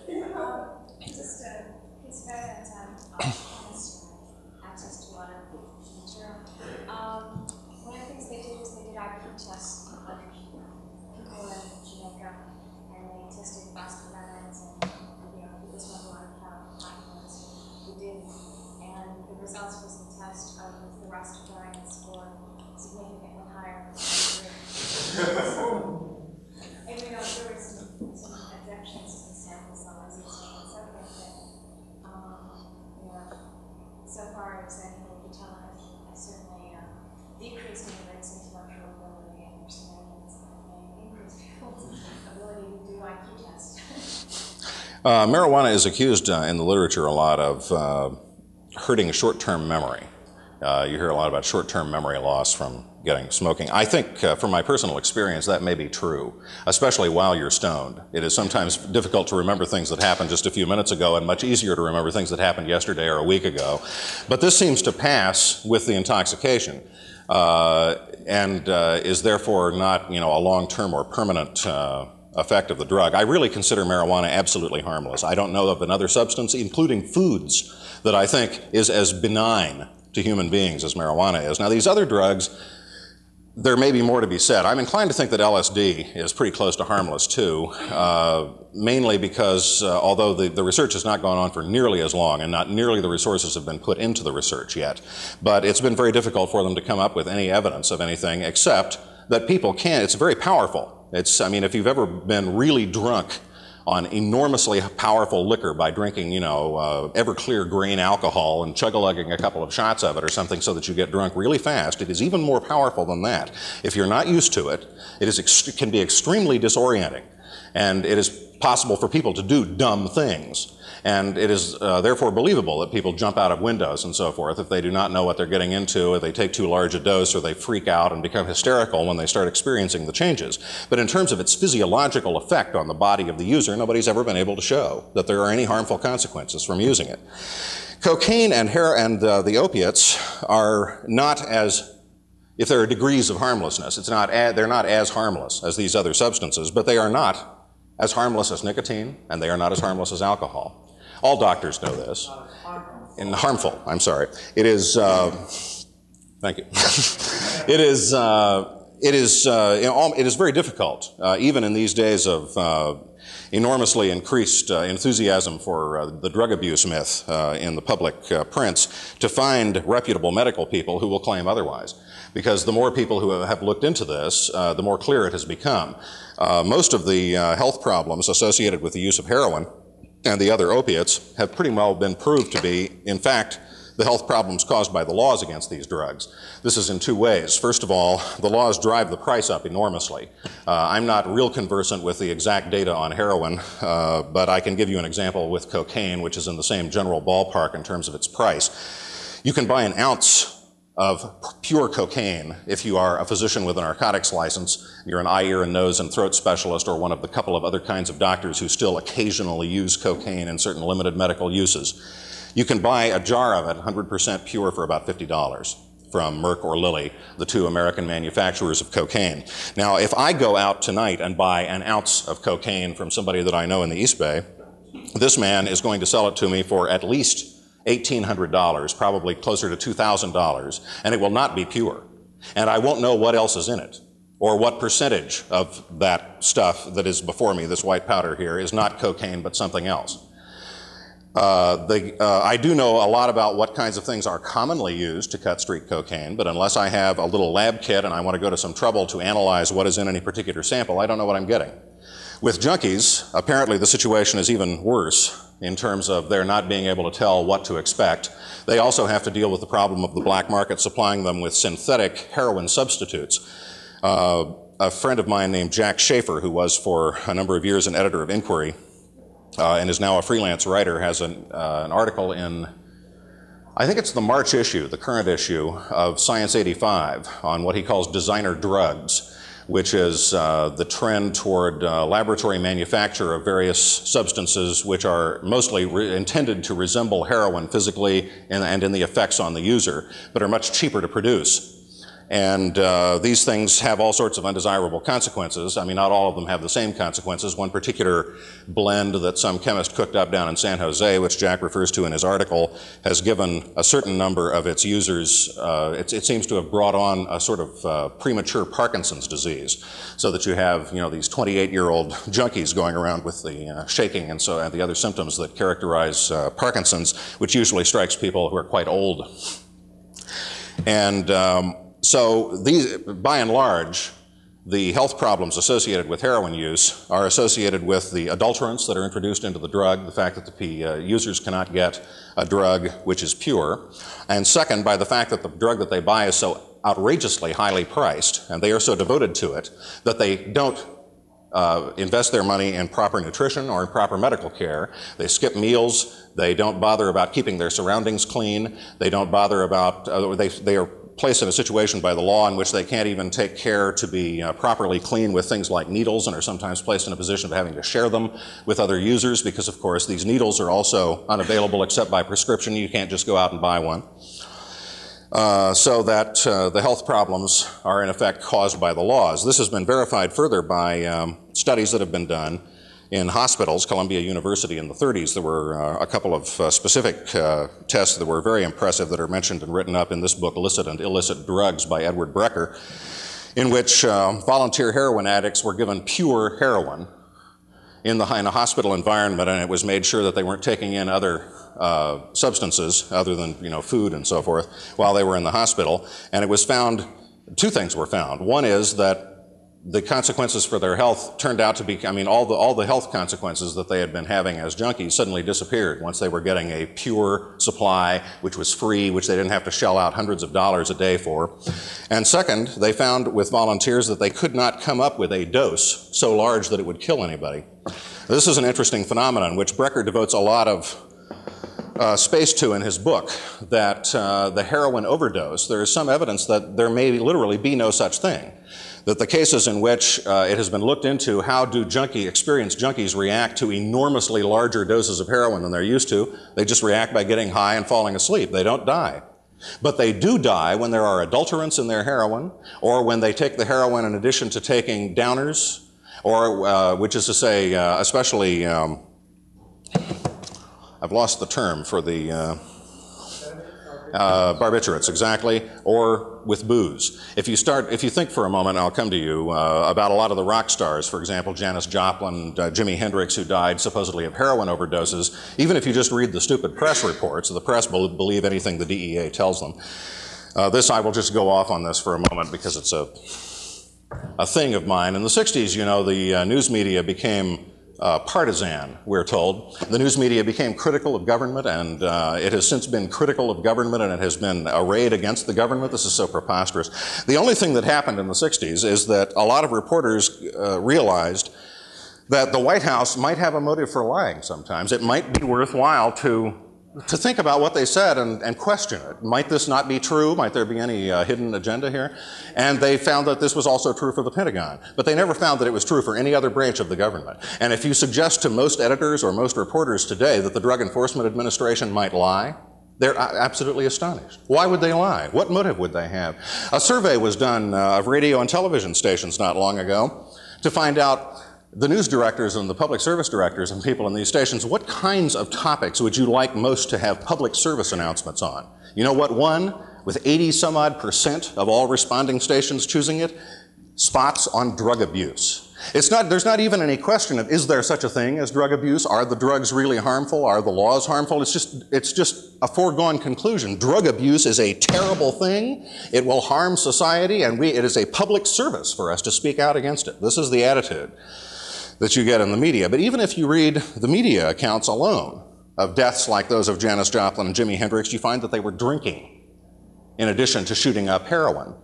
Uh, marijuana is accused uh, in the literature a lot of uh, hurting short-term memory. Uh, you hear a lot about short-term memory loss from getting smoking. I think, uh, from my personal experience, that may be true, especially while you're stoned. It is sometimes difficult to remember things that happened just a few minutes ago, and much easier to remember things that happened yesterday or a week ago. But this seems to pass with the intoxication. Uh, and is therefore not, you know, a long-term or permanent effect of the drug. I really consider marijuana absolutely harmless. I don't know of another substance, including foods, that I think is as benign to human beings as marijuana is. Now, these other drugs, there may be more to be said. I'm inclined to think that LSD is pretty close to harmless too, uh, mainly because uh, although the, the research has not gone on for nearly as long and not nearly the resources have been put into the research yet, but it's been very difficult for them to come up with any evidence of anything except that people can, it's very powerful. It's, I mean, if you've ever been really drunk on enormously powerful liquor by drinking, you know, uh, Everclear grain alcohol and chug-a-lugging a couple of shots of it or something so that you get drunk really fast, it is even more powerful than that. If you're not used to it, it is can be extremely disorienting. And it is possible for people to do dumb things. And it is uh, therefore believable that people jump out of windows and so forth if they do not know what they're getting into, or they take too large a dose, or they freak out and become hysterical when they start experiencing the changes. But in terms of its physiological effect on the body of the user, nobody's ever been able to show that there are any harmful consequences from using it. Cocaine and hair and uh, the opiates are not as if there are degrees of harmlessness, it's not they're not as harmless as these other substances, but they are not as harmless as nicotine, and they are not as harmless as alcohol. All doctors know this. And harmful, I'm sorry. It is, uh, thank you. it is, uh, it is, uh, it is very difficult, uh, even in these days of uh, enormously increased uh, enthusiasm for the drug abuse myth in the public prints, to find reputable medical people who will claim otherwise. Because the more people who have looked into this, the more clear it has become. most of the health problems associated with the use of heroin and the other opiates have pretty well been proved to be, in fact, the health problems caused by the laws against these drugs. This is in two ways. First of all, the laws drive the price up enormously. Uh, I'm not real conversant with the exact data on heroin, uh, but I can give you an example with cocaine, which is in the same general ballpark in terms of its price. You can buy an ounce of pure cocaine if you are a physician with a narcotics license, you're an eye, ear, and nose and throat specialist, or one of the couple of other kinds of doctors who still occasionally use cocaine in certain limited medical uses. You can buy a jar of it, 100% pure, for about $50 from Merck or Lilly, the two American manufacturers of cocaine. Now, if I go out tonight and buy an ounce of cocaine from somebody that I know in the East Bay, this man is going to sell it to me for at least $1,800, probably closer to $2,000, and it will not be pure. And I won't know what else is in it, or what percentage of that stuff that is before me, this white powder here, is not cocaine but something else. Uh, the, uh, I do know a lot about what kinds of things are commonly used to cut street cocaine, but unless I have a little lab kit and I want to go to some trouble to analyze what is in any particular sample, I don't know what I'm getting. With junkies, apparently the situation is even worse in terms of their not being able to tell what to expect. They also have to deal with the problem of the black market supplying them with synthetic heroin substitutes. Uh, a friend of mine named Jack Shafer, who was for a number of years an editor of Inquiry uh, and is now a freelance writer, has an, uh, an article in, I think it's the March issue, the current issue of Science 85, on what he calls designer drugs which is uh, the trend toward uh, laboratory manufacture of various substances which are mostly intended to resemble heroin physically and, and in the effects on the user, but are much cheaper to produce. And uh, these things have all sorts of undesirable consequences. I mean, not all of them have the same consequences. One particular blend that some chemist cooked up down in San Jose, which Jack refers to in his article, has given a certain number of its users, uh, it, it, seems to have brought on a sort of uh, premature Parkinson's disease, so that you have, you know, these 28-year-old junkies going around with the uh, shaking and so and the other symptoms that characterize uh, Parkinson's, which usually strikes people who are quite old. And um, so these, by and large, the health problems associated with heroin use are associated with the adulterants that are introduced into the drug, the fact that the uh, users cannot get a drug which is pure, and second, by the fact that the drug that they buy is so outrageously highly priced, and they are so devoted to it, that they don't uh, invest their money in proper nutrition or in proper medical care. They skip meals. They don't bother about keeping their surroundings clean. They don't bother about, uh, they, they are placed in a situation by the law in which they can't even take care to be uh, properly clean with things like needles and are sometimes placed in a position of having to share them with other users because, of course, these needles are also unavailable except by prescription. You can't just go out and buy one. Uh, so that uh, the health problems are in effect caused by the laws. This has been verified further by um, studies that have been done in hospitals, Columbia University in the 30s, there were uh, a couple of uh, specific uh, tests that were very impressive that are mentioned and written up in this book, Licit and Illicit Drugs by Edward Brecher, in which uh, volunteer heroin addicts were given pure heroin in, the, in a hospital environment, and it was made sure that they weren't taking in other uh, substances other than you know food and so forth while they were in the hospital. And it was found, two things were found. One is that the consequences for their health turned out to be, I mean, all the, all the health consequences that they had been having as junkies suddenly disappeared once they were getting a pure supply, which was free, which they didn't have to shell out hundreds of dollars a day for. And second, they found with volunteers that they could not come up with a dose so large that it would kill anybody. This is an interesting phenomenon, which Brecher devotes a lot of uh, space to in his book, that uh, the heroin overdose, there is some evidence that there may literally be no such thing that the cases in which uh, it has been looked into how do junkie, experienced junkies react to enormously larger doses of heroin than they're used to, they just react by getting high and falling asleep. They don't die. But they do die when there are adulterants in their heroin, or when they take the heroin in addition to taking downers, or uh, which is to say, uh, especially, um, I've lost the term for the uh, barbiturates, exactly, or with booze. If you start, if you think for a moment, I'll come to you uh, about a lot of the rock stars, for example, Janis Joplin, uh, Jimi Hendrix, who died supposedly of heroin overdoses. Even if you just read the stupid press reports, the press will believe anything the DEA tells them. Uh, this, I will just go off on this for a moment because it's a a thing of mine. In the 60s, you know, the uh, news media became uh, partisan, we're told. The news media became critical of government, and uh, it has since been critical of government, and it has been arrayed against the government. This is so preposterous. The only thing that happened in the 60s is that a lot of reporters uh, realized that the White House might have a motive for lying sometimes. It might be worthwhile to to think about what they said and, and, question it. Might this not be true? Might there be any uh, hidden agenda here? And they found that this was also true for the Pentagon. But they never found that it was true for any other branch of the government. And if you suggest to most editors or most reporters today that the Drug Enforcement Administration might lie, they're absolutely astonished. Why would they lie? What motive would they have? A survey was done uh, of radio and television stations not long ago to find out the news directors and the public service directors and people in these stations, what kinds of topics would you like most to have public service announcements on? You know what won? With 80 some odd percent of all responding stations choosing it? Spots on drug abuse. It's not, there's not even any question of is there such a thing as drug abuse? Are the drugs really harmful? Are the laws harmful? It's just, it's just a foregone conclusion. Drug abuse is a terrible thing. It will harm society and we, it is a public service for us to speak out against it. This is the attitude that you get in the media. But even if you read the media accounts alone of deaths like those of Janis Joplin and Jimi Hendrix, you find that they were drinking in addition to shooting up heroin.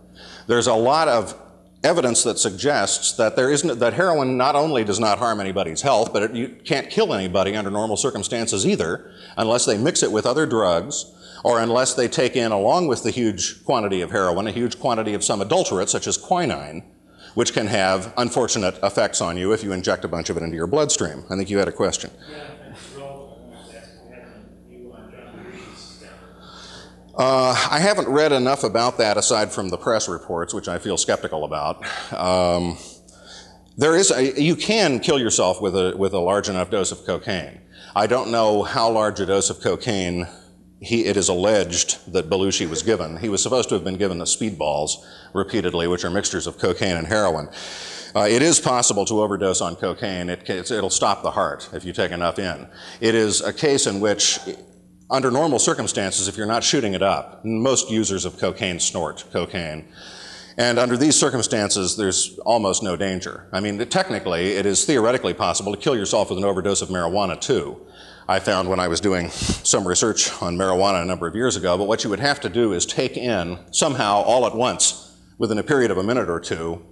There's a lot of evidence that suggests that there isn't that heroin not only does not harm anybody's health, but it, you can't kill anybody under normal circumstances either, unless they mix it with other drugs or unless they take in, along with the huge quantity of heroin, a huge quantity of some adulterate, such as quinine, which can have unfortunate effects on you if you inject a bunch of it into your bloodstream. I think you had a question. Uh, I haven't read enough about that aside from the press reports, which I feel skeptical about. Um, there is a, you can kill yourself with a, with a large enough dose of cocaine. I don't know how large a dose of cocaine he, it is alleged that Belushi was given. He was supposed to have been given the speedballs repeatedly, which are mixtures of cocaine and heroin. Uh, it is possible to overdose on cocaine. It, it'll stop the heart if you take enough in. It is a case in which under normal circumstances, if you're not shooting it up, most users of cocaine snort cocaine. And under these circumstances, there's almost no danger. I mean, technically, it is theoretically possible to kill yourself with an overdose of marijuana, too. I found when I was doing some research on marijuana a number of years ago, but what you would have to do is take in somehow all at once, within a period of a minute or two,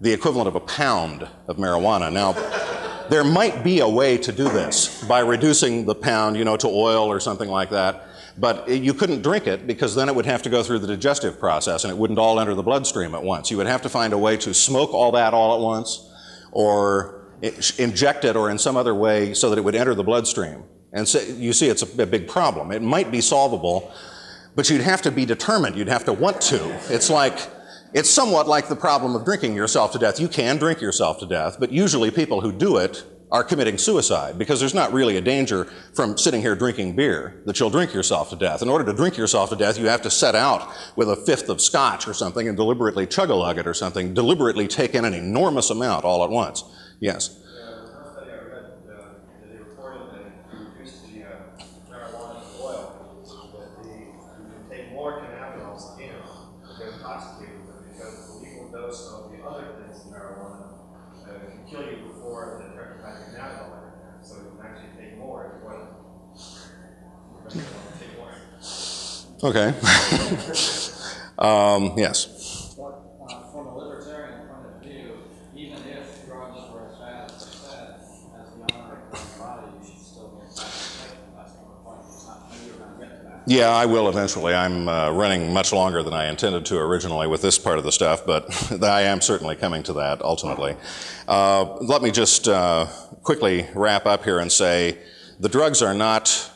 the equivalent of a pound of marijuana. Now, there might be a way to do this by reducing the pound, you know, to oil or something like that. But you couldn't drink it because then it would have to go through the digestive process and it wouldn't all enter the bloodstream at once. You would have to find a way to smoke all that all at once or inject it or in some other way so that it would enter the bloodstream. And so you see, it's a, big problem. It might be solvable, but you'd have to be determined. You'd have to want to. It's like, it's somewhat like the problem of drinking yourself to death. You can drink yourself to death, but usually people who do it are committing suicide because there's not really a danger from sitting here drinking beer that you'll drink yourself to death. In order to drink yourself to death, you have to set out with a fifth of scotch or something and deliberately chug a lug it or something, deliberately take in an enormous amount all at once. Yes? Okay. um, yes. from a libertarian point of view, even if drugs were as bad as they said, as the owner of the body, you should still get That's the point. You're going to get to that. Yeah, I will eventually. I'm uh, running much longer than I intended to originally with this part of the stuff, but I am certainly coming to that ultimately. Uh, let me just uh, quickly wrap up here and say the drugs are not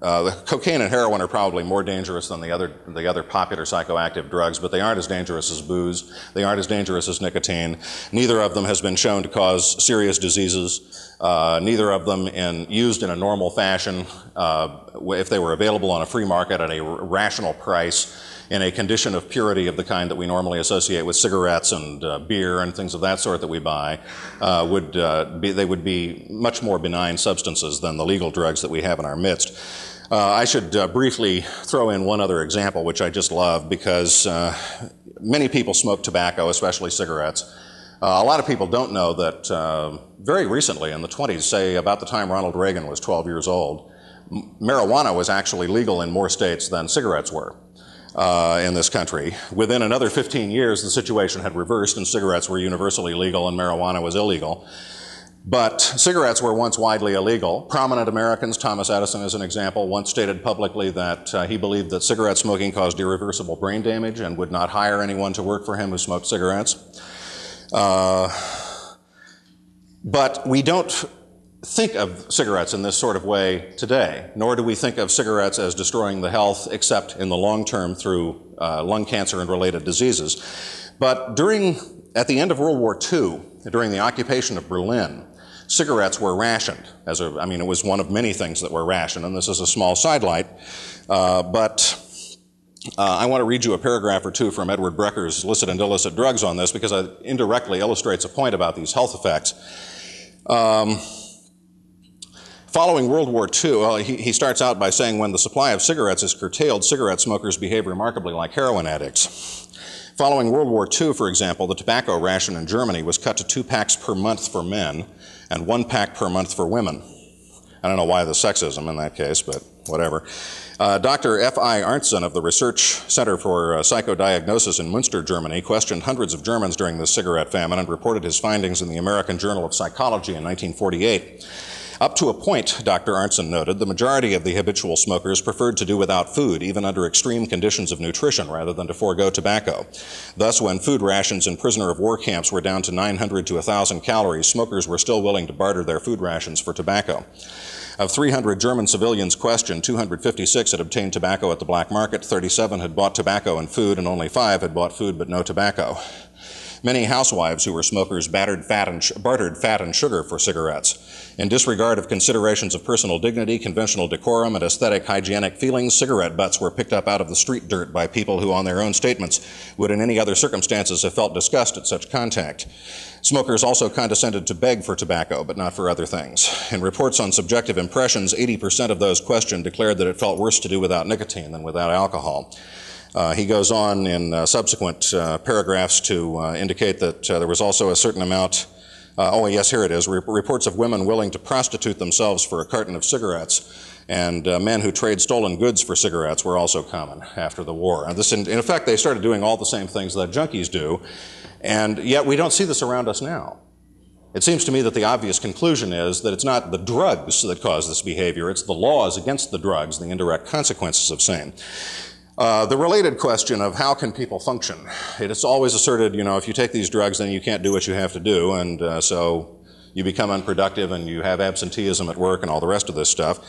uh, the cocaine and heroin are probably more dangerous than the other, the other popular psychoactive drugs, but they aren't as dangerous as booze. They aren't as dangerous as nicotine. Neither of them has been shown to cause serious diseases. Uh, neither of them, in, used in a normal fashion, uh, if they were available on a free market at a rational price, in a condition of purity of the kind that we normally associate with cigarettes and uh, beer and things of that sort that we buy, uh, would uh, be, they would be much more benign substances than the legal drugs that we have in our midst. Uh, I should uh, briefly throw in one other example, which I just love because uh, many people smoke tobacco, especially cigarettes. Uh, a lot of people don't know that uh, very recently, in the 20s, say about the time Ronald Reagan was 12 years old, marijuana was actually legal in more states than cigarettes were. Uh, in this country. Within another 15 years, the situation had reversed and cigarettes were universally legal and marijuana was illegal. But cigarettes were once widely illegal. Prominent Americans, Thomas Edison is an example, once stated publicly that uh, he believed that cigarette smoking caused irreversible brain damage and would not hire anyone to work for him who smoked cigarettes. Uh, but we don't think of cigarettes in this sort of way today, nor do we think of cigarettes as destroying the health, except in the long term through uh, lung cancer and related diseases. But during, at the end of World War II, during the occupation of Berlin, cigarettes were rationed. As a, I mean, it was one of many things that were rationed, and this is a small sidelight. Uh, but uh, I want to read you a paragraph or two from Edward Brecher's Licit and Illicit Drugs on this because it indirectly illustrates a point about these health effects. Um, following World War II, well, he, he starts out by saying when the supply of cigarettes is curtailed, cigarette smokers behave remarkably like heroin addicts. Following World War II, for example, the tobacco ration in Germany was cut to two packs per month for men and one pack per month for women. I don't know why the sexism in that case, but whatever. Uh, Dr. F.I. Arntzen of the Research Center for uh, Psychodiagnosis in Munster, Germany, questioned hundreds of Germans during the cigarette famine and reported his findings in the American Journal of Psychology in 1948. Up to a point, Dr. Arntzen noted, the majority of the habitual smokers preferred to do without food, even under extreme conditions of nutrition, rather than to forego tobacco. Thus, when food rations in prisoner of war camps were down to 900 to 1,000 calories, smokers were still willing to barter their food rations for tobacco. Of 300 German civilians questioned, 256 had obtained tobacco at the black market, 37 had bought tobacco and food, and only five had bought food but no tobacco. Many housewives who were smokers battered fat and bartered fat and sugar for cigarettes. In disregard of considerations of personal dignity, conventional decorum, and aesthetic hygienic feelings, cigarette butts were picked up out of the street dirt by people who, on their own statements, would in any other circumstances have felt disgust at such contact. Smokers also condescended to beg for tobacco, but not for other things. In reports on subjective impressions, 80% of those questioned declared that it felt worse to do without nicotine than without alcohol. Uh, he goes on in uh, subsequent uh, paragraphs to uh, indicate that uh, there was also a certain amount. Uh, oh, yes, here it is. Re- reports of women willing to prostitute themselves for a carton of cigarettes, and men who trade stolen goods for cigarettes were also common after the war. And this, in, in effect, they started doing all the same things that junkies do, and yet we don't see this around us now. It seems to me that the obvious conclusion is that it's not the drugs that cause this behavior, it's the laws against the drugs, the indirect consequences of same. Uh, the related question of how can people function? It's always asserted, you know, if you take these drugs, then you can't do what you have to do, and uh, so you become unproductive and you have absenteeism at work and all the rest of this stuff.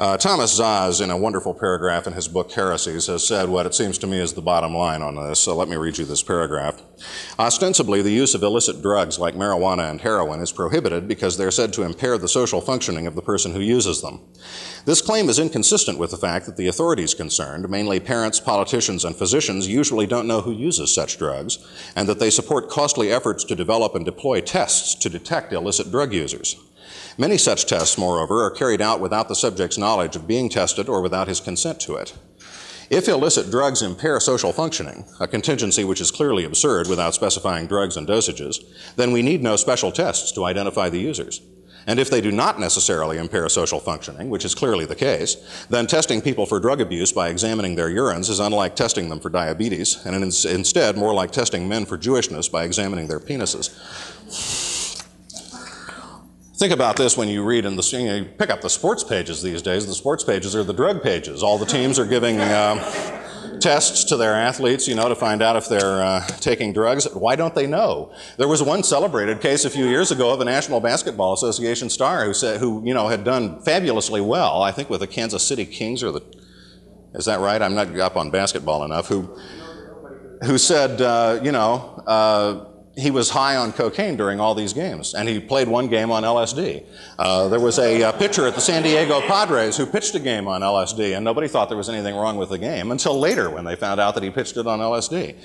Uh, Thomas Szasz, in a wonderful paragraph in his book Heresies, has said what it seems to me is the bottom line on this, so let me read you this paragraph. Ostensibly, the use of illicit drugs like marijuana and heroin is prohibited because they're said to impair the social functioning of the person who uses them. This claim is inconsistent with the fact that the authorities concerned, mainly parents, politicians, and physicians, usually don't know who uses such drugs, and that they support costly efforts to develop and deploy tests to detect illicit drug users. Many such tests, moreover, are carried out without the subject's knowledge of being tested or without his consent to it. If illicit drugs impair social functioning, a contingency which is clearly absurd without specifying drugs and dosages, then we need no special tests to identify the users. And if they do not necessarily impair social functioning, which is clearly the case, then testing people for drug abuse by examining their urines is unlike testing them for diabetes, and instead more like testing men for Jewishness by examining their penises. Think about this when you read in the, you, know, you pick up the sports pages these days. The sports pages are the drug pages. All the teams are giving uh, tests to their athletes, you know, to find out if they're uh, taking drugs. Why don't they know? There was one celebrated case a few years ago of a National Basketball Association star who said, who, you know, had done fabulously well, I think with the Kansas City Kings or the, is that right? I'm not up on basketball enough, who, who said, uh, you know, uh, he was high on cocaine during all these games, and he played one game on LSD. Uh, there was a, a, uh, pitcher at the San Diego Padres who pitched a game on LSD, and nobody thought there was anything wrong with the game until later when they found out that he pitched it on LSD.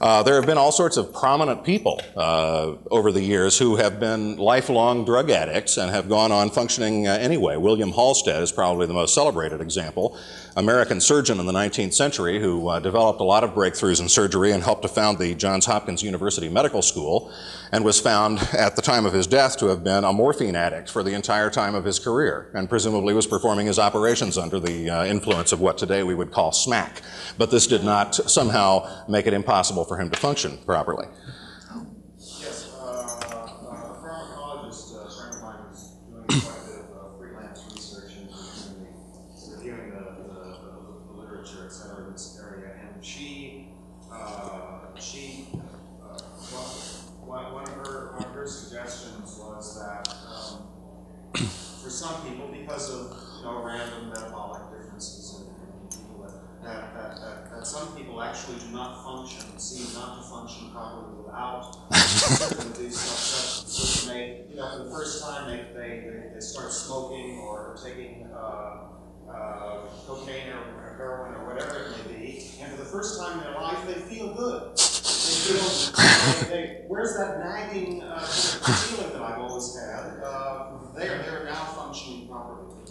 Uh, there have been all sorts of prominent people uh, over the years who have been lifelong drug addicts and have gone on functioning uh, anyway. William Halsted is probably the most celebrated example. American surgeon in the 19th century who uh, developed a lot of breakthroughs in surgery and helped to found the Johns Hopkins University Medical School and was found at the time of his death to have been a morphine addict for the entire time of his career and presumably was performing his operations under the uh, influence of what today we would call smack. But this did not somehow make it impossible for him to function properly. et cetera, in this area. And she, uh, she, uh, one, one, of her, one of her suggestions was that um, for some people, because of you know random metabolic differences in, people, that, that, that, that some people actually do not function, seem not to function properly without these substances. They, you know, for the first time, they, they, they, they start smoking or taking. Uh, where's that nagging uh, feeling that I've always had? Uh, they're, they're now functioning properly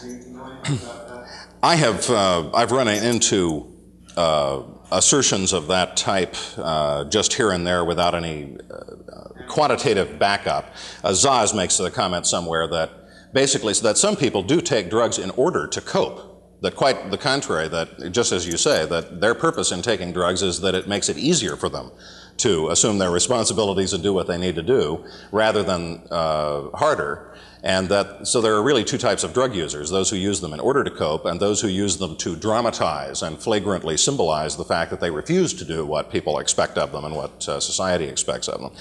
Do you, know anything about that? I have, uh, I've run into uh, assertions of that type uh, just here and there without any uh, quantitative backup. Uh, Szasz makes the comment somewhere that basically, so that some people do take drugs in order to cope. That quite the contrary, that just as you say, that their purpose in taking drugs is that it makes it easier for them to assume their responsibilities and do what they need to do rather than uh, harder. And that, so there are really two types of drug users those who use them in order to cope, and those who use them to dramatize and flagrantly symbolize the fact that they refuse to do what people expect of them and what uh, society expects of them.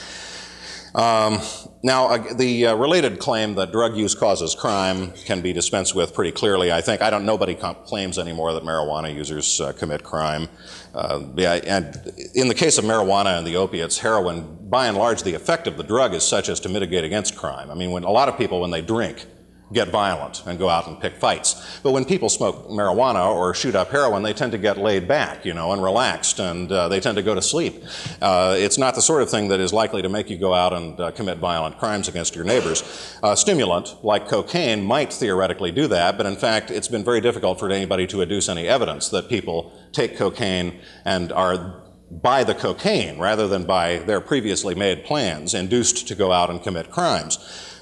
Um, now, uh, the uh, related claim that drug use causes crime can be dispensed with pretty clearly. I think I don't. Nobody claims anymore that marijuana users uh, commit crime. Uh, yeah, and in the case of marijuana and the opiates, heroin, by and large, the effect of the drug is such as to mitigate against crime. I mean, when a lot of people, when they drink, get violent and go out and pick fights. But when people smoke marijuana or shoot up heroin, they tend to get laid back, you know, and relaxed, and uh, they tend to go to sleep. Uh, it's not the sort of thing that is likely to make you go out and uh, commit violent crimes against your neighbors. A stimulant, like cocaine, might theoretically do that, but in fact, it's been very difficult for anybody to adduce any evidence that people take cocaine and are by the cocaine rather than by their previously made plans induced to go out and commit crimes.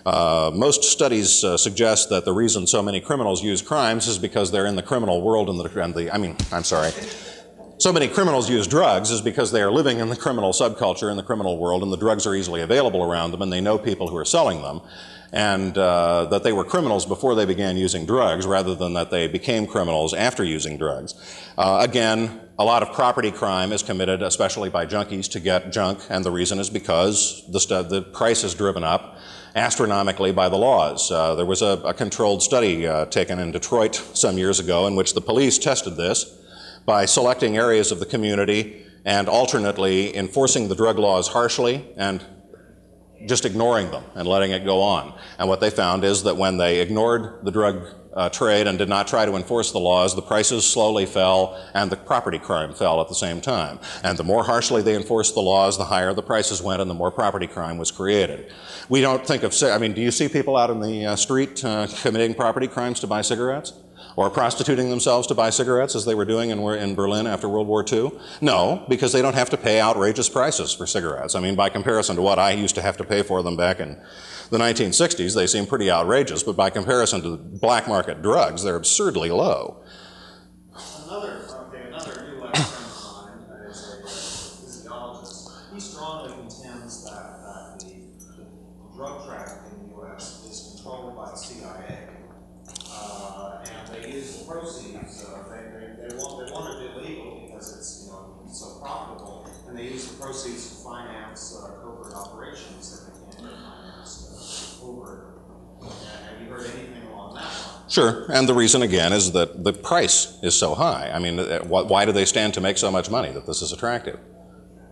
Uh, most studies uh, suggest that the reason so many criminals use crimes is because they're in the criminal world and the, and the I mean, I'm sorry. So many criminals use drugs is because they are living in the criminal subculture in the criminal world and the drugs are easily available around them and they know people who are selling them and uh, that they were criminals before they began using drugs rather than that they became criminals after using drugs. Uh, again, a lot of property crime is committed, especially by junkies, to get junk, and the reason is because the, the price is driven up astronomically by the laws. Uh, there was a, a controlled study uh, taken in Detroit some years ago in which the police tested this by selecting areas of the community and alternately enforcing the drug laws harshly and just ignoring them and letting it go on. And what they found is that when they ignored the drug uh, trade and did not try to enforce the laws, the prices slowly fell and the property crime fell at the same time. And the more harshly they enforced the laws, the higher the prices went and the more property crime was created. We don't think of, I mean, do you see people out in the uh, street uh, committing property crimes to buy cigarettes? Or prostituting themselves to buy cigarettes as they were doing in, in Berlin after World War II? No, because they don't have to pay outrageous prices for cigarettes. I mean, by comparison to what I used to have to pay for them back in the 1960s, they seem pretty outrageous, but by comparison to black market drugs, they're absurdly low. Another, okay, another new friend of mine is a physiologist. He strongly contends that, that the, the drug traffic in the U.S. is controlled by the CIA. Uh, and they use the proceeds, uh, they, they, they want, they want it illegal because it's, you know, so profitable, and they use the proceeds to finance, uh, covert operations that they can't get financed, uh, over. Have you heard anything along that line? Sure, and the reason again is that the price is so high. I mean, uh, why do they stand to make so much money that this is attractive?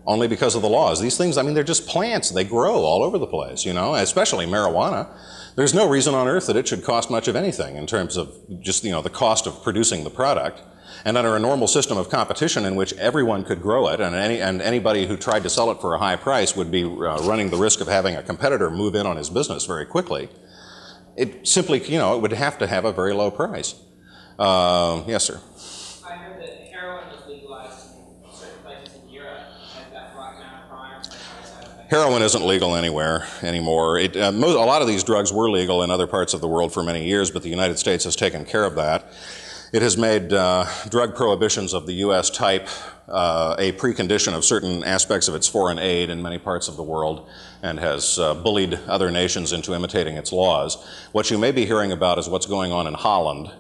Only because of the laws. These things, I mean, they're just plants. They grow all over the place, you know, especially marijuana. There's no reason on earth that it should cost much of anything in terms of just, you know, the cost of producing the product. And under a normal system of competition in which everyone could grow it and, any, and anybody who tried to sell it for a high price would be uh, running the risk of having a competitor move in on his business very quickly, it simply, you know, it would have to have a very low price. Uh, yes, sir. I heard that heroin was legalized in certain places in Europe. Has that brought down crime? Like, how does that affect- Heroin isn't legal anywhere anymore. It, uh, most, a lot of these drugs were legal in other parts of the world for many years, but the United States has taken care of that. It has made uh, drug prohibitions of the U.S. type uh, a precondition of certain aspects of its foreign aid in many parts of the world and has uh, bullied other nations into imitating its laws. What you may be hearing about is what's going on in Holland.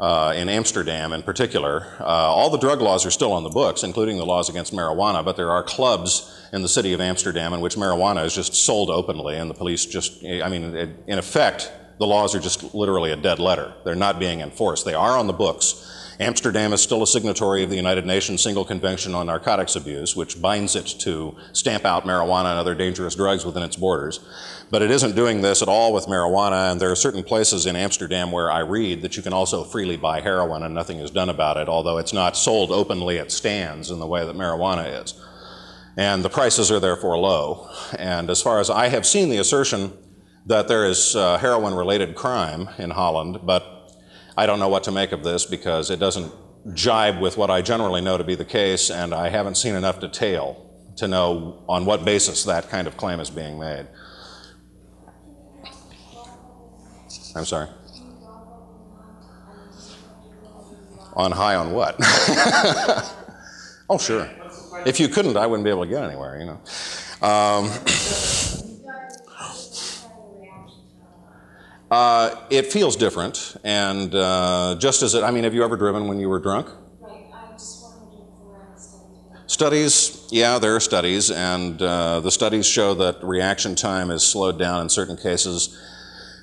Uh, in Amsterdam, in particular, uh, all the drug laws are still on the books, including the laws against marijuana, but there are clubs in the city of Amsterdam in which marijuana is just sold openly, and the police just, I mean, it, in effect, the laws are just literally a dead letter. They're not being enforced. They are on the books. Amsterdam is still a signatory of the United Nations Single Convention on Narcotics Abuse, which binds it to stamp out marijuana and other dangerous drugs within its borders. But it isn't doing this at all with marijuana, and there are certain places in Amsterdam where I read that you can also freely buy heroin and nothing is done about it, although it's not sold openly at stands in the way that marijuana is. And the prices are therefore low. And as far as I have seen the assertion that there is uh, heroin related crime in Holland, but I don't know what to make of this because it doesn't jibe with what I generally know to be the case, and I haven't seen enough detail to know on what basis that kind of claim is being made. I'm sorry. On high on what? oh, sure. If you couldn't, I wouldn't be able to get anywhere, you know. Um, uh, it feels different, and uh, just as it, I mean, have you ever driven when you were drunk? Studies, yeah, there are studies, and uh, the studies show that reaction time is slowed down in certain cases.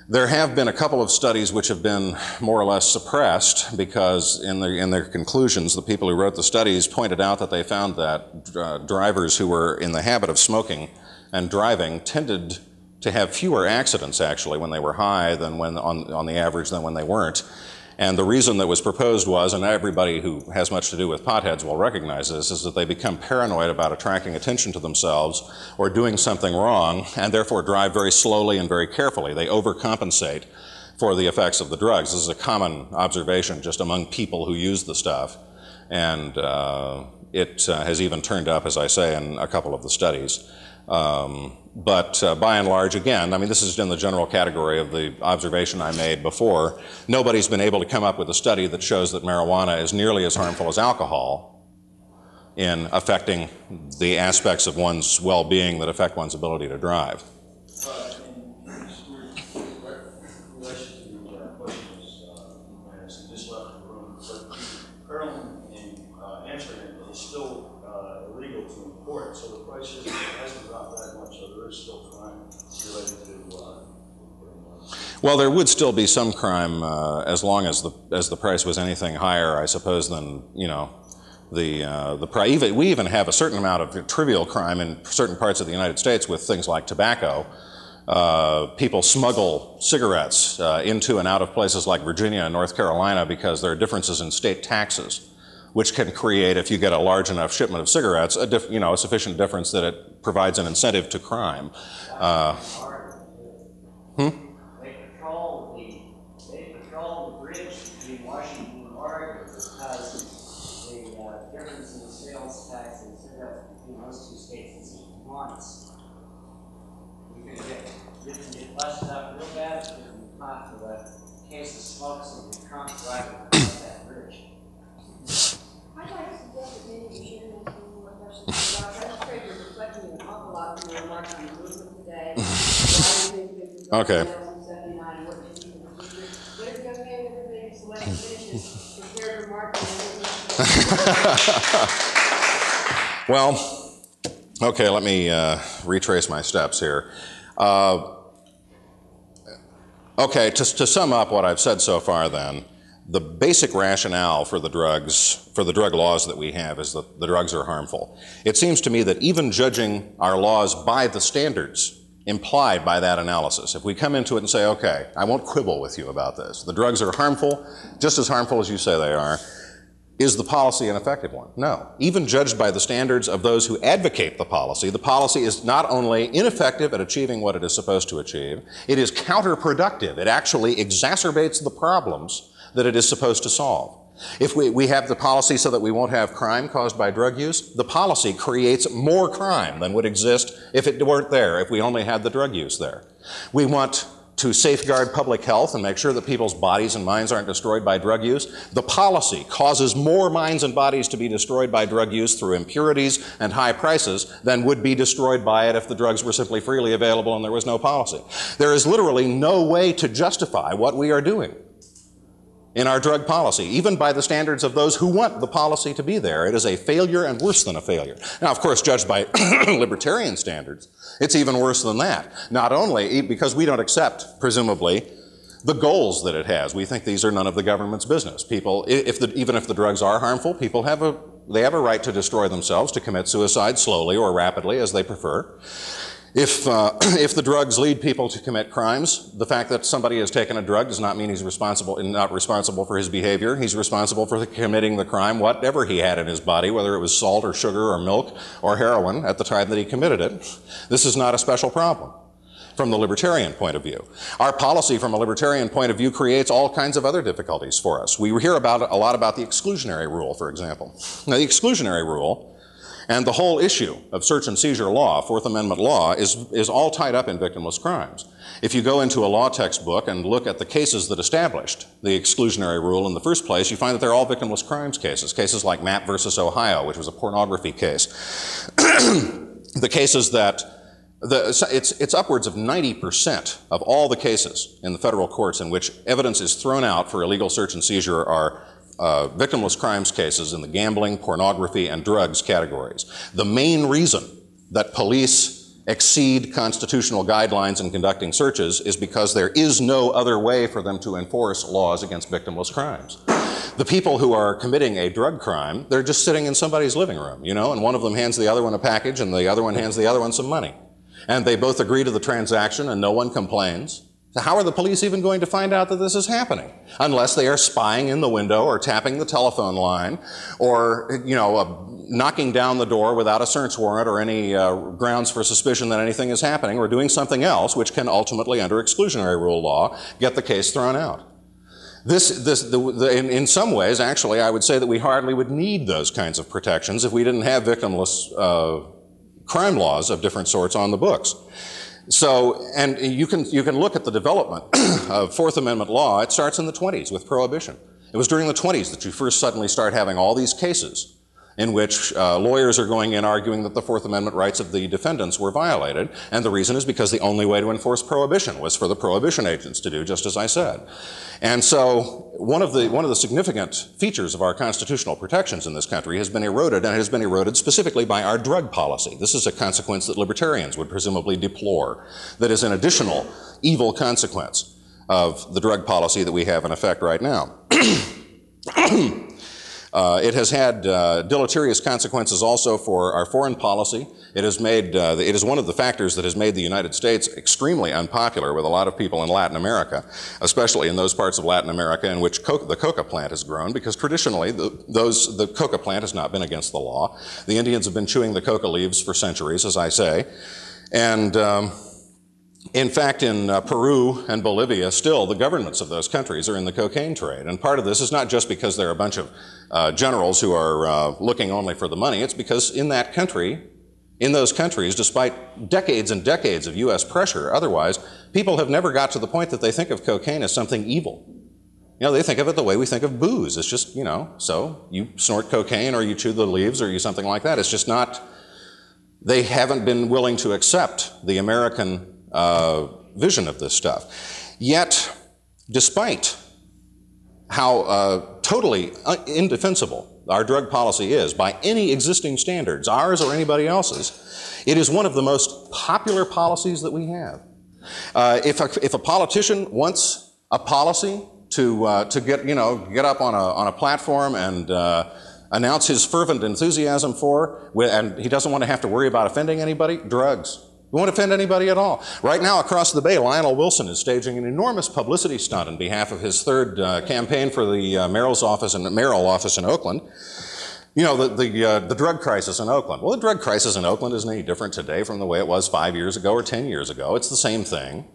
There have been a couple of studies which have been more or less suppressed because, in their, in their conclusions, the people who wrote the studies pointed out that they found that uh, drivers who were in the habit of smoking and driving tended to have fewer accidents actually when they were high than when on, on the average than when they weren't. And the reason that was proposed was, and everybody who has much to do with potheads will recognize this, is that they become paranoid about attracting attention to themselves or doing something wrong, and therefore drive very slowly and very carefully. They overcompensate for the effects of the drugs. This is a common observation just among people who use the stuff. And uh, it uh, has even turned up, as I say, in a couple of the studies. Um, but uh, by and large, again, I mean, this is in the general category of the observation I made before. Nobody's been able to come up with a study that shows that marijuana is nearly as harmful as alcohol in affecting the aspects of one's well being that affect one's ability to drive. Uh, in relation to uh, questions, uh, as he just left the room, but currently in uh, Amsterdam, it's still uh, illegal to import, so the price isn't- hasn't dropped that much, so there is still crime related to, uh, importing drugs. Well, there would still be some crime uh, as long as the as the price was anything higher, I suppose, than you know the uh, the price. We even have a certain amount of trivial crime in certain parts of the United States with things like tobacco. Uh, people smuggle cigarettes uh, into and out of places like Virginia and North Carolina because there are differences in state taxes, which can create, if you get a large enough shipment of cigarettes, a you know a sufficient difference that it provides an incentive to crime. Uh, They patrol the, they patrol the bridge between Washington and Oregon because the, uh, difference in the sales tax and cigarettes between those two states is enormous. You can get, you can get busted up real bad if you're caught with a case of smokes in your trunk driving across that bridge. I'd like to suggest that maybe you share this with more questions. about- I'm afraid you're reflecting an awful lot of your remarks on the movement today. Why you think it's Okay. 2079, what you think of the future. But if you okay with everything, so let's finish this prepared remark and then we'll- Well, okay, let me uh, retrace my steps here. Uh, okay, to, to sum up what I've said so far, then, the basic rationale for the drugs, for the drug laws that we have, is that the drugs are harmful. It seems to me that even judging our laws by the standards implied by that analysis, if we come into it and say, okay, I won't quibble with you about this, the drugs are harmful, just as harmful as you say they are, is the policy an effective one? No. Even judged by the standards of those who advocate the policy, the policy is not only ineffective at achieving what it is supposed to achieve, it is counterproductive. It actually exacerbates the problems that it is supposed to solve. If we, we have the policy so that we won't have crime caused by drug use, the policy creates more crime than would exist if it weren't there, if we only had the drug use there. We want to safeguard public health and make sure that people's bodies and minds aren't destroyed by drug use. The policy causes more minds and bodies to be destroyed by drug use through impurities and high prices than would be destroyed by it if the drugs were simply freely available and there was no policy. There is literally no way to justify what we are doing in our drug policy, even by the standards of those who want the policy to be there. It is a failure and worse than a failure. Now, of course, judged by libertarian standards, it's even worse than that. Not only because we don't accept, presumably, the goals that it has. We think these are none of the government's business. People, if the, even if the drugs are harmful, people have a, they have a right to destroy themselves, to commit suicide slowly or rapidly as they prefer. If, uh, if the drugs lead people to commit crimes, the fact that somebody has taken a drug does not mean he's responsible, not responsible for his behavior. He's responsible for the, committing the crime, whatever he had in his body, whether it was salt or sugar or milk or heroin at the time that he committed it. This is not a special problem from the libertarian point of view. Our policy from a libertarian point of view creates all kinds of other difficulties for us. We hear about a lot about the exclusionary rule, for example. Now, the exclusionary rule And the whole issue of search and seizure law, Fourth Amendment law, is, is all tied up in victimless crimes. If you go into a law textbook and look at the cases that established the exclusionary rule in the first place, you find that they're all victimless crimes cases. Cases like Mapp versus Ohio, which was a pornography case. the cases that the, it's, it's upwards of 90% of all the cases in the federal courts in which evidence is thrown out for illegal search and seizure are uh, victimless crimes cases in the gambling, pornography, and drugs categories. The main reason that police exceed constitutional guidelines in conducting searches is because there is no other way for them to enforce laws against victimless crimes. The people who are committing a drug crime, they're just sitting in somebody's living room, you know, and one of them hands the other one a package and the other one hands the other one some money. And they both agree to the transaction and no one complains. How are the police even going to find out that this is happening? Unless they are spying in the window or tapping the telephone line or, you know, uh, knocking down the door without a search warrant or any uh, grounds for suspicion that anything is happening or doing something else which can ultimately, under exclusionary rule law, get the case thrown out. This, this, the, the, in, in, some ways, actually, I would say that we hardly would need those kinds of protections if we didn't have victimless uh, crime laws of different sorts on the books. So, and you can, you can look at the development of Fourth Amendment law. It starts in the 20s with prohibition. It was during the 20s that you first suddenly start having all these cases in which uh, lawyers are going in arguing that the Fourth Amendment rights of the defendants were violated. And the reason is because the only way to enforce prohibition was for the prohibition agents to do just as I said. And so one of the, one of the significant features of our constitutional protections in this country has been eroded, and it has been eroded specifically by our drug policy. This is a consequence that libertarians would presumably deplore, that is an additional evil consequence of the drug policy that we have in effect right now. Uh, it has had uh, deleterious consequences also for our foreign policy. It has made, uh, it is one of the factors that has made the United States extremely unpopular with a lot of people in Latin America, especially in those parts of Latin America in which the coca plant has grown, because traditionally the, those, the coca plant has not been against the law. The Indians have been chewing the coca leaves for centuries, as I say. And um, in fact, in uh, Peru and Bolivia, still the governments of those countries are in the cocaine trade. And part of this is not just because there are a bunch of uh, generals who are uh, looking only for the money, it's because in that country, in those countries, despite decades and decades of U.S. pressure, otherwise, people have never got to the point that they think of cocaine as something evil. You know, they think of it the way we think of booze. It's just, you know, so you snort cocaine or you chew the leaves or you something like that. It's just not, they haven't been willing to accept the American uh, vision of this stuff. Yet, despite how uh, totally uh, indefensible our drug policy is by any existing standards, ours or anybody else's, it is one of the most popular policies that we have. Uh, if, a, if a politician wants a policy to, uh, to get, you know, get up on a, on a platform and uh, announce his fervent enthusiasm for, and he doesn't want to have to worry about offending anybody, drugs. We won't offend anybody at all. Right now, across the bay, Lionel Wilson is staging an enormous publicity stunt on behalf of his third uh, campaign for the uh, mayoral's office in mayoral office in Oakland. You know, the, the, uh, the drug crisis in Oakland. Well, the drug crisis in Oakland isn't any different today from the way it was five years ago or 10 years ago. It's the same thing.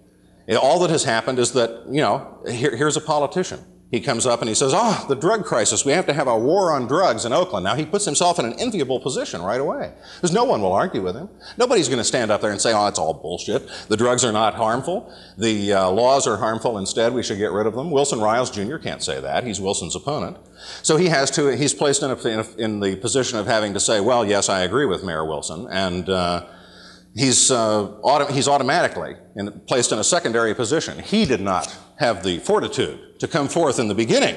All that has happened is that, you know, here, here's a politician he comes up and he says, Oh, the drug crisis. We have to have a war on drugs in Oakland. Now, he puts himself in an enviable position right away because no one will argue with him. Nobody's going to stand up there and say, Oh, it's all bullshit. The drugs are not harmful. The uh, laws are harmful. Instead, we should get rid of them. Wilson Riles Jr. can't say that. He's Wilson's opponent. So he has to, he's placed in, a, in, a, in the position of having to say, Well, yes, I agree with Mayor Wilson. And, uh, he's, uh, auto- he's automatically in, placed in a secondary position. He did not have the fortitude to come forth in the beginning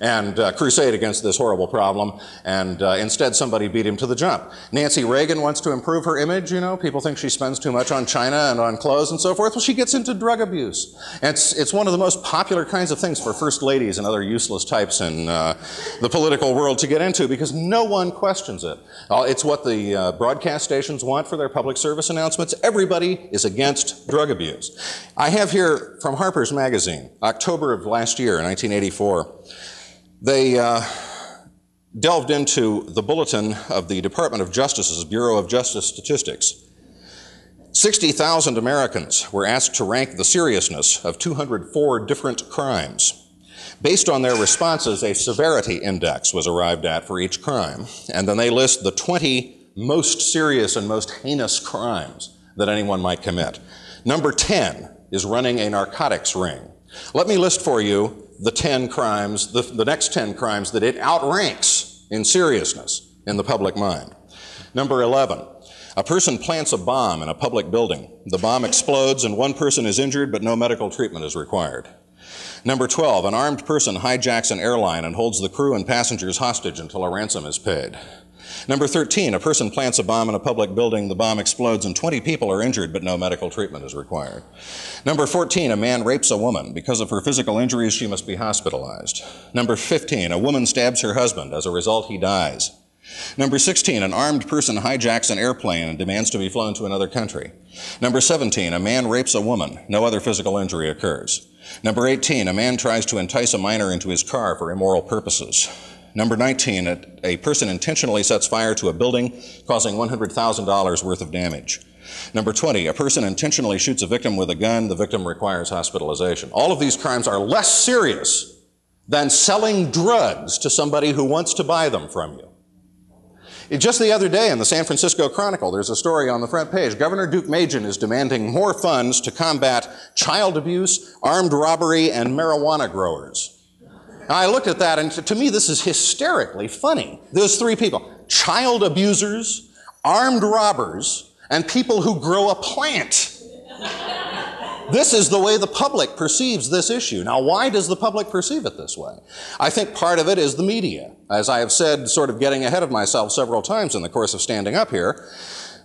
and uh, crusade against this horrible problem, and uh, instead somebody beat him to the jump. Nancy Reagan wants to improve her image, you know, people think she spends too much on China and on clothes and so forth. Well, she gets into drug abuse. It's, it's one of the most popular kinds of things for first ladies and other useless types in uh, the political world to get into because no one questions it. Uh, it's what the uh, broadcast stations want for their public service announcements. Everybody is against drug abuse. I have here from Harper's Magazine, October of last year, 1984, they uh, delved into the bulletin of the Department of Justice's Bureau of Justice Statistics. 60,000 Americans were asked to rank the seriousness of 204 different crimes. Based on their responses, a severity index was arrived at for each crime, and then they list the 20 most serious and most heinous crimes that anyone might commit. Number 10 is running a narcotics ring. Let me list for you the 10 crimes, the, the next 10 crimes that it outranks in seriousness in the public mind. Number 11, a person plants a bomb in a public building. The bomb explodes and one person is injured, but no medical treatment is required. Number 12, an armed person hijacks an airline and holds the crew and passengers hostage until a ransom is paid. Number 13, a person plants a bomb in a public building, the bomb explodes, and 20 people are injured, but no medical treatment is required. Number 14, a man rapes a woman. Because of her physical injuries, she must be hospitalized. Number 15, a woman stabs her husband. As a result, he dies. Number 16, an armed person hijacks an airplane and demands to be flown to another country. Number 17, a man rapes a woman. No other physical injury occurs. Number 18, a man tries to entice a minor into his car for immoral purposes. Number 19, a, person intentionally sets fire to a building, causing $100,000 worth of damage. Number 20, a person intentionally shoots a victim with a gun, the victim requires hospitalization. All of these crimes are less serious than selling drugs to somebody who wants to buy them from you. Just the other day in the San Francisco Chronicle, there's a story on the front page. Governor Deukmejian is demanding more funds to combat child abuse, armed robbery, and marijuana growers. I looked at that, and to me, this is hysterically funny. Those three people child abusers, armed robbers, and people who grow a plant. This is the way the public perceives this issue. Now, why does the public perceive it this way? I think part of it is the media. As I have said, sort of getting ahead of myself several times in the course of standing up here,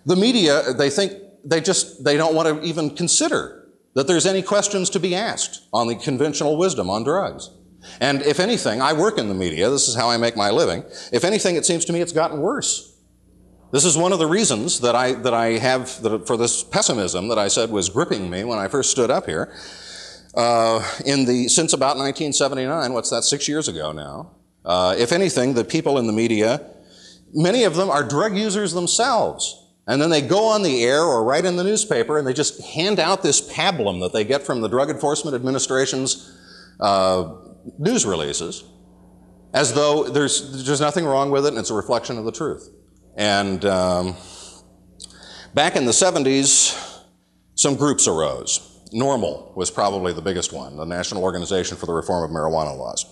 the media, they think, they just, they don't want to even consider that there's any questions to be asked on the conventional wisdom on drugs. And if anything, I work in the media, this is how I make my living. If anything, it seems to me it's gotten worse. This is one of the reasons that I, that I have that for this pessimism that I said was gripping me when I first stood up here. Uh, in the, since about 1979, what's that, six years ago now, uh, if anything, the people in the media, many of them are drug users themselves. And then they go on the air or write in the newspaper and they just hand out this pablum that they get from the Drug Enforcement Administration's uh, news releases as though there's, there's nothing wrong with it and it's a reflection of the truth. And um, back in the 70s, some groups arose. NORML was probably the biggest one, the National Organization for the Reform of Marijuana Laws.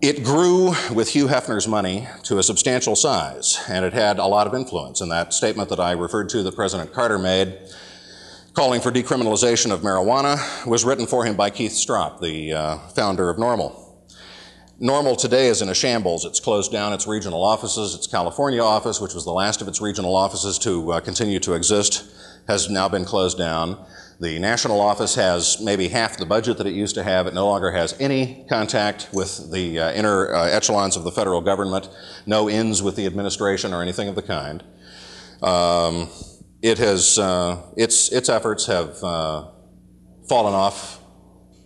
It grew with Hugh Hefner's money to a substantial size, and it had a lot of influence. And that statement that I referred to that President Carter made, calling for decriminalization of marijuana, was written for him by Keith Stroup, the uh, founder of NORML. NORML today is in a shambles. It's closed down its regional offices. Its California office, which was the last of its regional offices to uh, continue to exist, has now been closed down. The national office has maybe half the budget that it used to have. It no longer has any contact with the uh, inner uh, echelons of the federal government, no ins with the administration or anything of the kind. Um, it has, uh, its, its efforts have uh, fallen off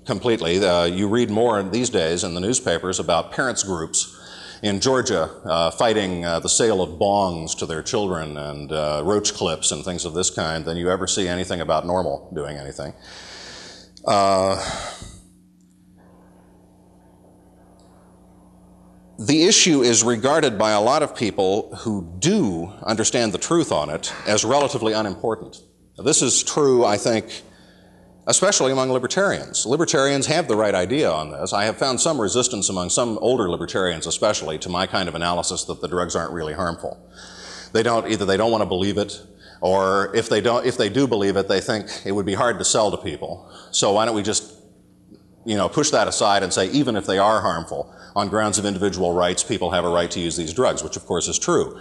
completely. Uh, you read more these days in the newspapers about parents groups in Georgia uh, fighting uh, the sale of bongs to their children and uh, roach clips and things of this kind than you ever see anything about NORML doing anything. The issue is regarded by a lot of people who do understand the truth on it as relatively unimportant. This is true, I think, especially among libertarians. Libertarians have the right idea on this. I have found some resistance among some older libertarians, especially, to my kind of analysis that the drugs aren't really harmful. They don't, either they don't want to believe it, or if they don't, if they do believe it, they think it would be hard to sell to people. So why don't we just, you know, push that aside and say, even if they are harmful, on grounds of individual rights, people have a right to use these drugs, which of course is true.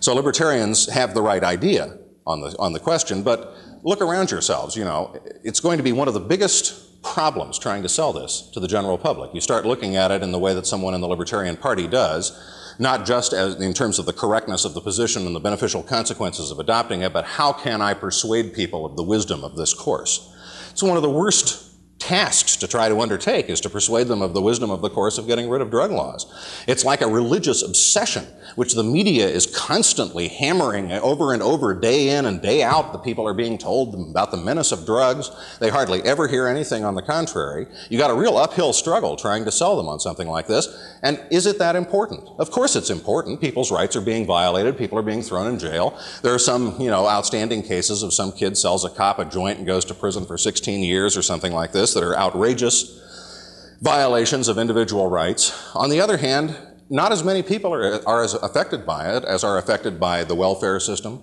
So libertarians have the right idea on the, on the question, but look around yourselves. You know, it's going to be one of the biggest problems trying to sell this to the general public. You start looking at it in the way that someone in the Libertarian Party does, not just as in terms of the correctness of the position and the beneficial consequences of adopting it, but how can I persuade people of the wisdom of this course? It's one of the worst tasks to try to undertake is to persuade them of the wisdom of the course of getting rid of drug laws. It's like a religious obsession, which the media is constantly hammering over and over, day in and day out. The people are being told about the menace of drugs. They hardly ever hear anything on the contrary. You got a real uphill struggle trying to sell them on something like this. And is it that important? Of course it's important. People's rights are being violated. People are being thrown in jail. There are some, you know, outstanding cases of some kid sells a cop a joint and goes to prison for 16 years or something like this that are outrageous violations of individual rights. On the other hand, not as many people are, are as affected by it as are affected by the welfare system,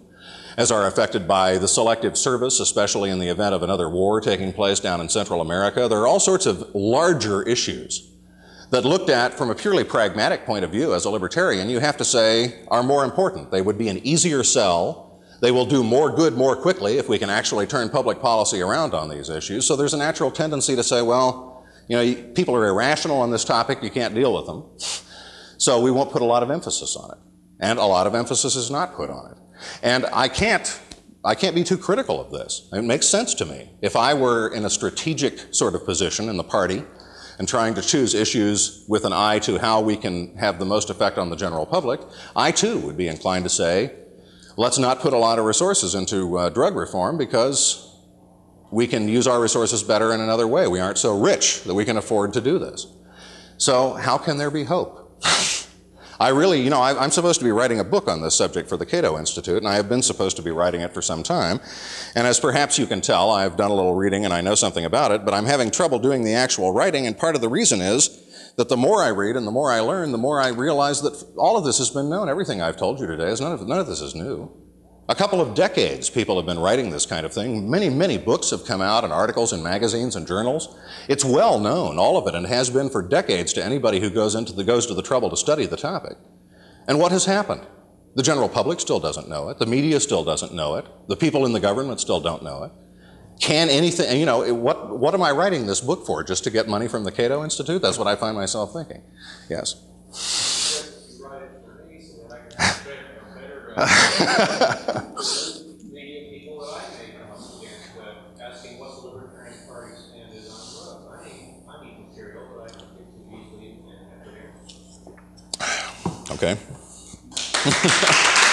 as are affected by the selective service, especially in the event of another war taking place down in Central America. There are all sorts of larger issues that looked at from a purely pragmatic point of view as a libertarian, you have to say are more important. They would be an easier sell. They will do more good more quickly if we can actually turn public policy around on these issues. So there's a natural tendency to say, well, you know, people are irrational on this topic, you can't deal with them. So we won't put a lot of emphasis on it. And a lot of emphasis is not put on it. And I can't I can't be too critical of this. It makes sense to me. If I were in a strategic sort of position in the party and trying to choose issues with an eye to how we can have the most effect on the general public, I too would be inclined to say, let's not put a lot of resources into uh, drug reform because we can use our resources better in another way. We aren't so rich that we can afford to do this. So, how can there be hope? I really, you know, I, am supposed to be writing a book on this subject for the Cato Institute, and I have been supposed to be writing it for some time. And as perhaps you can tell, I've done a little reading and I know something about it, but I'm having trouble doing the actual writing, and part of the reason is that the more I read and the more I learn, the more I realize that all of this has been known. Everything I've told you today is none of, none of this is new. A couple of decades people have been writing this kind of thing. Many, many books have come out and articles in magazines and journals. It's well known, all of it, and has been for decades to anybody who goes into the goes to the trouble to study the topic. And what has happened? The general public still doesn't know it. The media still doesn't know it. The people in the government still don't know it. Can anything, you know, what, what am I writing this book for? Just to get money from the Cato Institute? That's what I find myself thinking. Yes. Okay.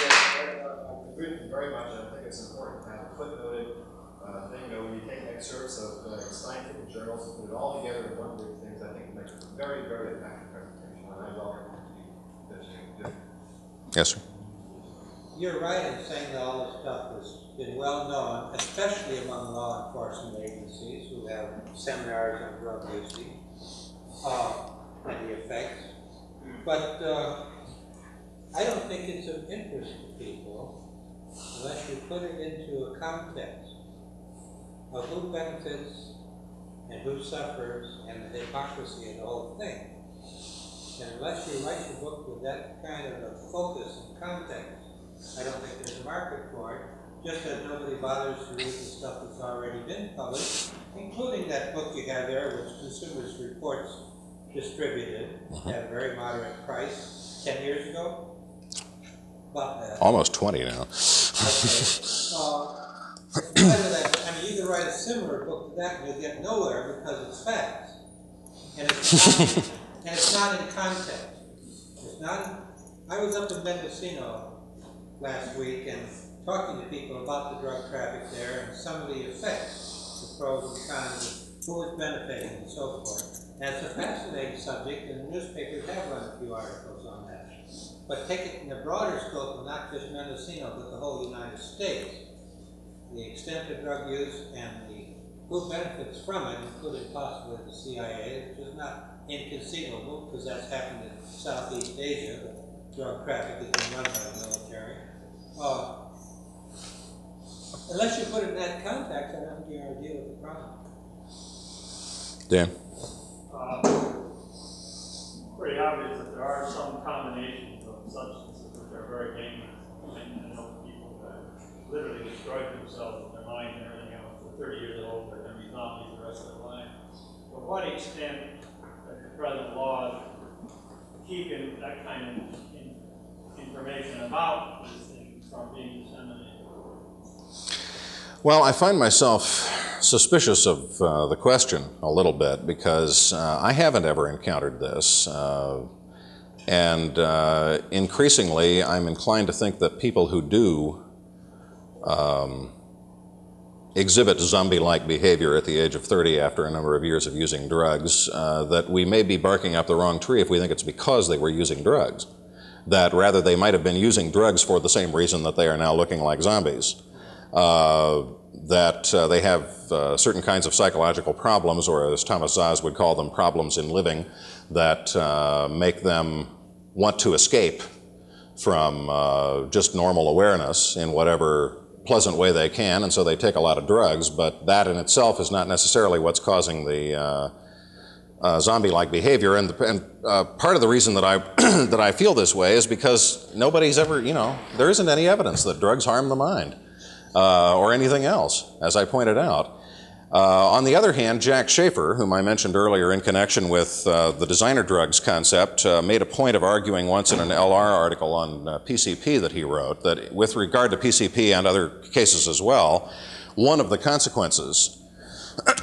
I agree very much, I think it's important to have a footnoted, uh, thing, you know, when you take excerpts of, uh, scientific journals and put it all together in one big thing, I think it makes a very, very effective presentation, and I welcome you, this, you do. Yes, sir. You're right in saying that all this stuff has been well known, especially among law enforcement agencies who have seminars on drug use, uh, and the effects. But, uh, I don't think it's of interest to people unless you put it into a context of who benefits and who suffers and the hypocrisy of the whole thing. And unless you write your book with that kind of a focus and context, I don't think there's a market for it, just as nobody bothers to read the stuff that's already been published, including that book you have there, which Consumers Reports distributed at a very moderate price ten years ago. About that. Almost 20 now. Okay. Uh, in that, I mean, you could write a similar book to that and you'll get nowhere because it's facts. And it's not, and it's not in context. It's not, I was up in Mendocino last week and talking to people about the drug traffic there and some of the effects, the pros and cons, who is benefiting and so forth. It's a fascinating subject and the newspapers have run a few articles on that. But take it in a broader scope, and not just Mendocino, but the whole United States. The extent of drug use and the who benefits from it, including possibly the CIA, which is not inconceivable, because that's happened in Southeast Asia. The drug traffic been run by the military. Uh, unless you put it in that context, I don't think you're going to deal with the problem. Dan? Uh, Pretty obvious that there are some combinations of substances which are very dangerous. I know people that literally destroyed themselves in their mind and everything else. They're thirty years old, they're gonna be zombies the rest of their life. To what extent are the present laws keeping that kind of in- information about these things from being disseminated? Well, I find myself suspicious of uh, the question a little bit because uh, I haven't ever encountered this. Uh, and uh, increasingly, I'm inclined to think that people who do um, exhibit zombie like behavior at the age of 30 after a number of years of using drugs, uh, that we may be barking up the wrong tree if we think it's because they were using drugs. That rather they might have been using drugs for the same reason that they are now looking like zombies. Uh, that uh, they have uh, certain kinds of psychological problems, or as Thomas Szasz would call them, problems in living, that uh, make them want to escape from uh, just normal awareness in whatever pleasant way they can, and so they take a lot of drugs, but that in itself is not necessarily what's causing the uh, zombie-like behavior. And, the, and part of the reason that I that I feel this way is because nobody's ever, you know, there isn't any evidence that drugs harm the mind uh, or anything else, as I pointed out. Uh, on the other hand, Jack Shafer, whom I mentioned earlier in connection with uh, the designer drugs concept, uh, made a point of arguing once in an LR article on uh, PCP that he wrote that with regard to PCP and other cases as well, one of the consequences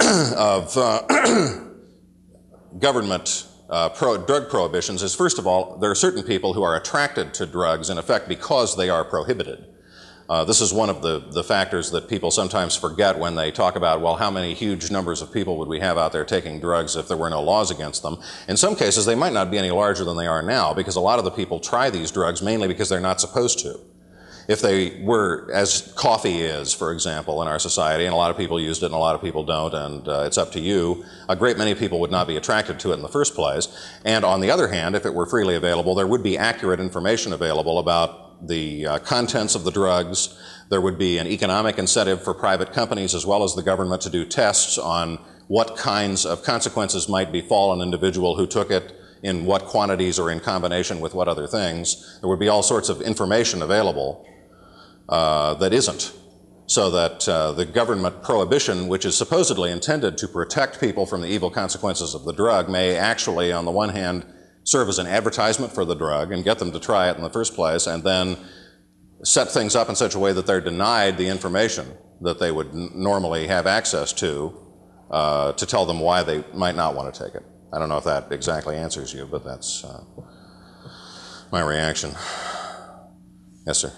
of uh, government uh, pro drug prohibitions is, first of all, there are certain people who are attracted to drugs in effect because they are prohibited. Uh, this is one of the, the factors that people sometimes forget when they talk about, well, how many huge numbers of people would we have out there taking drugs if there were no laws against them? In some cases, they might not be any larger than they are now because a lot of the people try these drugs mainly because they're not supposed to. If they were, as coffee is, for example, in our society, and a lot of people used it and a lot of people don't, and uh, it's up to you, a great many people would not be attracted to it in the first place. And on the other hand, if it were freely available, there would be accurate information available about the uh, contents of the drugs. There would be an economic incentive for private companies as well as the government to do tests on what kinds of consequences might befall an individual who took it in what quantities or in combination with what other things. There would be all sorts of information available uh, that isn't. So that uh, the government prohibition, which is supposedly intended to protect people from the evil consequences of the drug, may actually, on the one hand, serve as an advertisement for the drug and get them to try it in the first place, and then set things up in such a way that they're denied the information that they would normally have access to uh, to tell them why they might not want to take it. I don't know if that exactly answers you, but that's uh, my reaction. Yes, sir.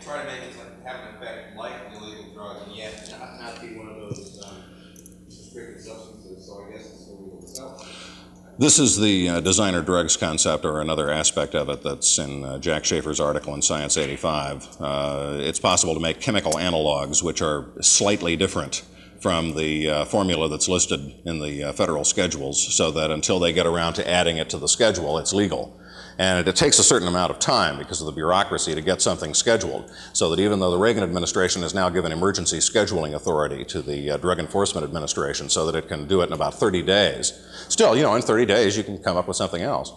Try to make it like have an effect like illegal drug and yet not, not be one of those um, restricted substances, so I guess it's still legal to sell. This is the uh, designer drugs concept, or another aspect of it that's in uh, Jack Shafer's article in Science 85. Uh, it's possible to make chemical analogs which are slightly different from the uh, formula that's listed in the uh, federal schedules, so that until they get around to adding it to the schedule, it's legal. And it, it takes a certain amount of time because of the bureaucracy to get something scheduled. So that even though the Reagan administration has now given emergency scheduling authority to the uh, Drug Enforcement Administration so that it can do it in about 30 days, still, you know, in 30 days you can come up with something else.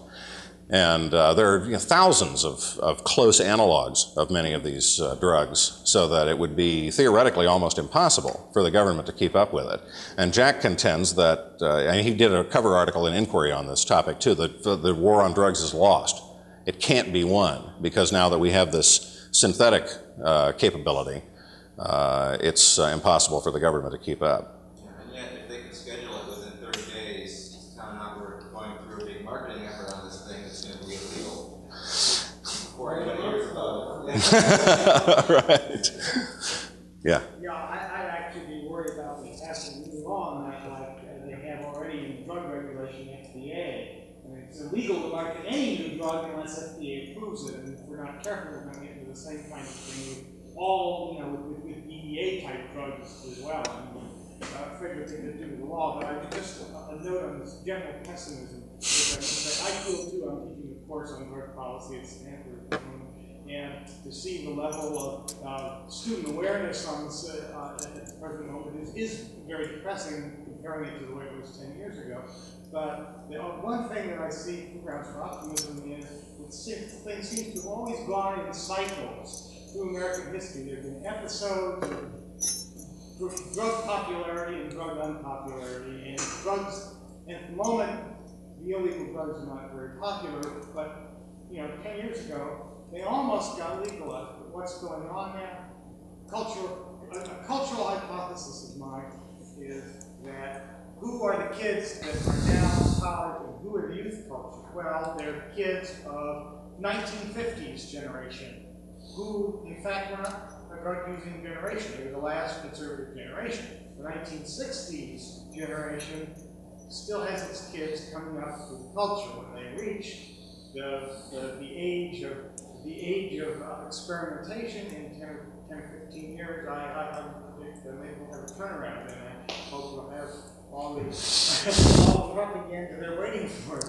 And uh, there are you know, thousands of, of close analogs of many of these uh, drugs, so that it would be theoretically almost impossible for the government to keep up with it. And Jack contends that, uh, and he did a cover article in Inquiry on this topic too, that the, war on drugs is lost. It can't be won, because now that we have this synthetic uh, capability, uh, it's uh, impossible for the government to keep up. And yet, if they can schedule it within thirty days, it's kind of not worth going through a big marketing effort on this thing that's gonna be illegal. Forty years ago. right. Yeah. Yeah, I, I'd actually be worried about the passing new law on that, like uh, they have already in drug regulation, FDA. Mean, it's illegal to market any new drug unless FDA approves it, and if we're not careful, we're gonna get into the same kind of thing with all, you know, with, with DEA type drugs as well. I mean, uh, favorite thing to do with the law, but I just, a a note on this general pessimism. I I feel too, I'm teaching a course on drug policy at Stanford. And to see the level of uh, student awareness on this uh, at the present moment is, is very depressing comparing it to the way it was 10 years ago. But the one thing that I see grounds for optimism is that things seem to always gone in cycles through American history. There have been episodes of dr- drug popularity and drug unpopularity, and drugs, at the moment, the illegal drugs are not very popular, but, you know, 10 years ago, they almost got legalized, but what's going on now? Cultural, a, a cultural hypothesis of mine is that who are the kids that are now in college and who are the youth culture? Well, they're kids of 1950s generation, who in fact were not a drug-using generation. They were the last conservative generation. The 1960s generation still has its kids coming up through culture when they reach the, the, the age of the age of uh, experimentation in 10, 10 15 years, I, I, I predict that they will have a turnaround and I hope we'll have all the, all the propaganda they're waiting for.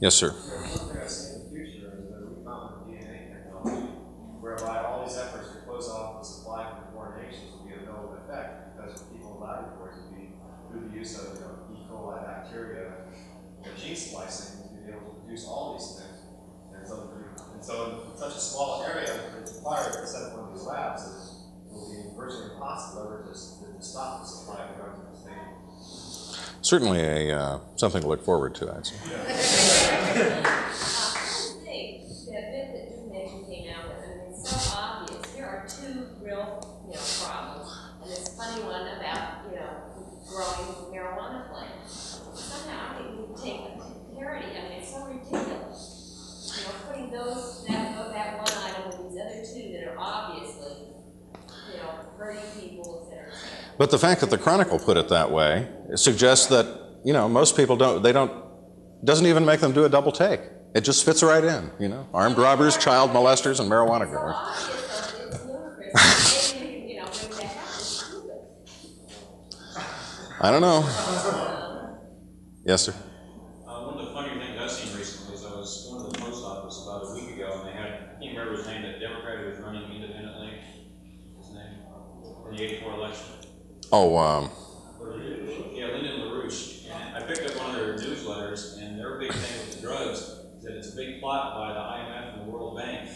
Yes, sir. One thing I see in the future is that we found DNA technology whereby all these efforts to close off the supply from foreign nations will be of no effect because people in laboratories will be, through the use of, you know, E. coli bacteria, and gene splicing, will be able to produce all these things. And so, and so in such a small area, it's required to set up one of these labs, it will be virtually impossible ever to, to stop the supply of drugs in the state. Certainly a, uh, something to look forward to, I'd say. Uh, I think that bit that you mentioned came out with, I mean, it's so obvious, there are two real, you know, problems. And this funny one about, you know, growing marijuana plants. Somehow, I think we take the parity, I mean, it's so ridiculous. You know, putting those, that, that one item with these other two that are obviously, you know, hurting people, et cetera, et cetera. But the fact that the Chronicle put it that way suggests that, you know, most people don't, they don't, doesn't even make them do a double take. It just fits right in, you know, armed robbers, child molesters, and marijuana growers. I don't know. Yes, sir. Uh, one of the funnier things I've seen recently is I was going to the post office about a week ago, and they had, I can't remember his name, that Democrat who was running independently, his name, in the eighty-four election. Oh, um, Yeah, Lyndon LaRouche. I picked up one of their newsletters, and their big thing with the drugs is that it's a big plot by the IMF and the World Bank.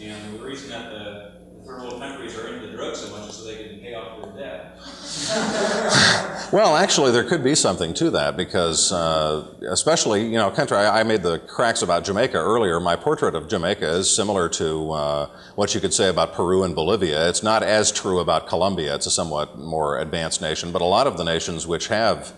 And the reason that the third world countries are into drugs so much is so they can pay off their debt. Well, actually, there could be something to that because, uh, especially, you know, country, I, I made the cracks about Jamaica earlier. My portrait of Jamaica is similar to uh, what you could say about Peru and Bolivia. It's not as true about Colombia. It's a somewhat more advanced nation, but a lot of the nations which have,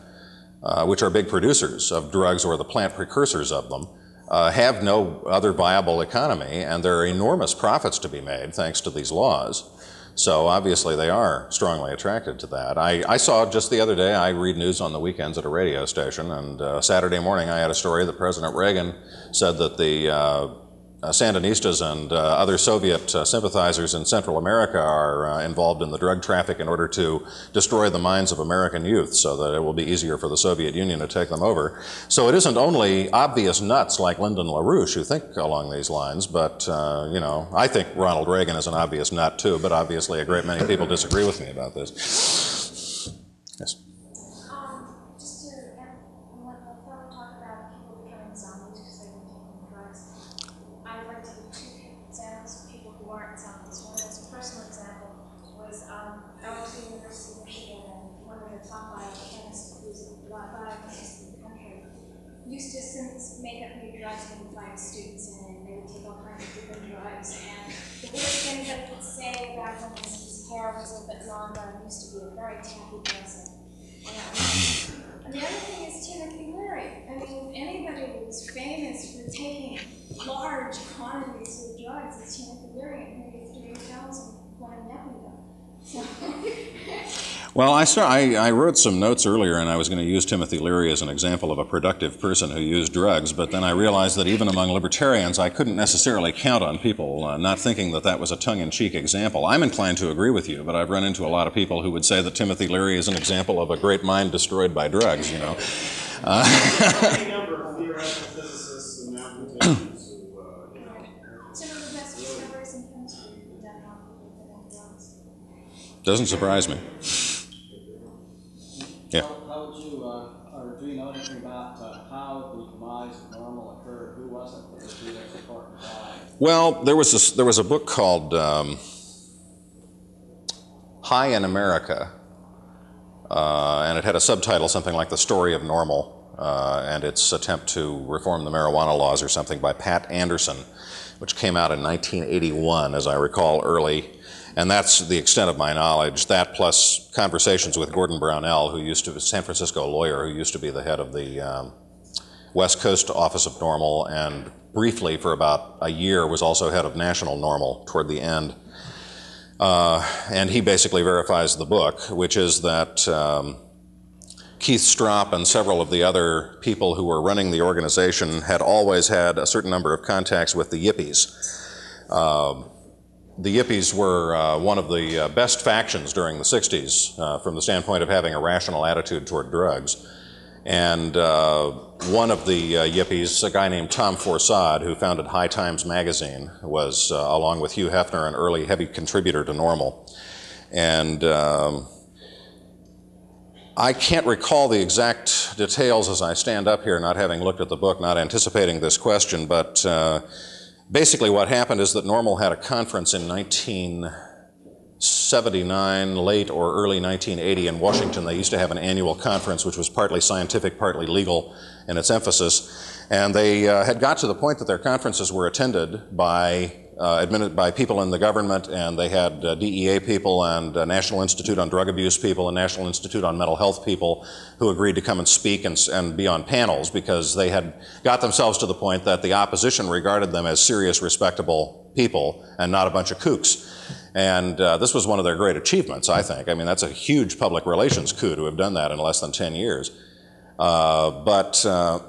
uh, which are big producers of drugs or the plant precursors of them, uh, have no other viable economy, and there are enormous profits to be made thanks to these laws. So obviously they are strongly attracted to that. I, I saw just the other day, I read news on the weekends at a radio station, and uh, Saturday morning I had a story that President Reagan said that the uh, Sandinistas and uh, other Soviet uh, sympathizers in Central America are uh, involved in the drug traffic in order to destroy the minds of American youth so that it will be easier for the Soviet Union to take them over. So it isn't only obvious nuts like Lyndon LaRouche who think along these lines, but, uh, you know, I think Ronald Reagan is an obvious nut too, but obviously a great many people disagree with me about this. Yes. Um, just to, and when the fellow talked about people becoming zombies because they've been taking drugs, I'd like to give two examples of people who aren't zombies. One is a personal example was, um, I went to the University of Michigan and one of the top biochemists who's a bi- biochemist in the country used to since make up new drugs and invite students in and they would take all kinds of different drugs and the weird things that he would say about him is his hair was a bit longer and used to be a very tacky person. And that was and the other thing is Timothy Leary. I mean, anybody who's famous for taking large quantities of drugs is Timothy Leary, and here he's doing pills and playing Nephilim. So, Well, I, saw, I, I wrote some notes earlier, and I was going to use Timothy Leary as an example of a productive person who used drugs, but then I realized that even among libertarians, I couldn't necessarily count on people uh, not thinking that that was a tongue in cheek example. I'm inclined to agree with you, but I've run into a lot of people who would say that Timothy Leary is an example of a great mind destroyed by drugs, you know. Uh, Any number of theoretical physicists and mathematicians who, uh, you know, some of the best discoveries in chemistry were done on people with drugs. Doesn't surprise me. Yeah. How, how would you, uh, or do you know anything about, uh, how the demise of NORML occurred? Who was it that was due to support and? Well, there was this, there was a book called um, High in America, uh, and it had a subtitle something like "The Story of NORML," uh, and its attempt to reform the marijuana laws or something by Pat Anderson. which came out in 1981, as I recall, early. And that's the extent of my knowledge. That plus conversations with Gordon Brownell, who used to be a San Francisco lawyer, who used to be the head of the um, West Coast Office of NORML, and briefly for about a year was also head of National NORML toward the end. Uh, and he basically verifies the book, which is that um, Keith Stroup and several of the other people who were running the organization had always had a certain number of contacts with the Yippies. Um, the Yippies were uh, one of the uh, best factions during the 60s uh, from the standpoint of having a rational attitude toward drugs. And uh, one of the uh, Yippies, a guy named Tom Forcade, who founded High Times magazine, was, uh, along with Hugh Hefner, an early heavy contributor to NORML. And um, I can't recall the exact details as I stand up here, not having looked at the book, not anticipating this question, but basically what happened is that NORML had a conference in 1979, late or early 1980 in Washington. They used to have an annual conference which was partly scientific, partly legal in its emphasis. And they uh, had got to the point that their conferences were attended by uh, admitted by people in the government, and they had uh, DEA people and uh, National Institute on Drug Abuse people and National Institute on Mental Health people who agreed to come and speak and, and be on panels because they had got themselves to the point that the opposition regarded them as serious, respectable people and not a bunch of kooks. And uh, this was one of their great achievements, I think. I mean, that's a huge public relations coup to have done that in less than 10 years. Uh, but uh,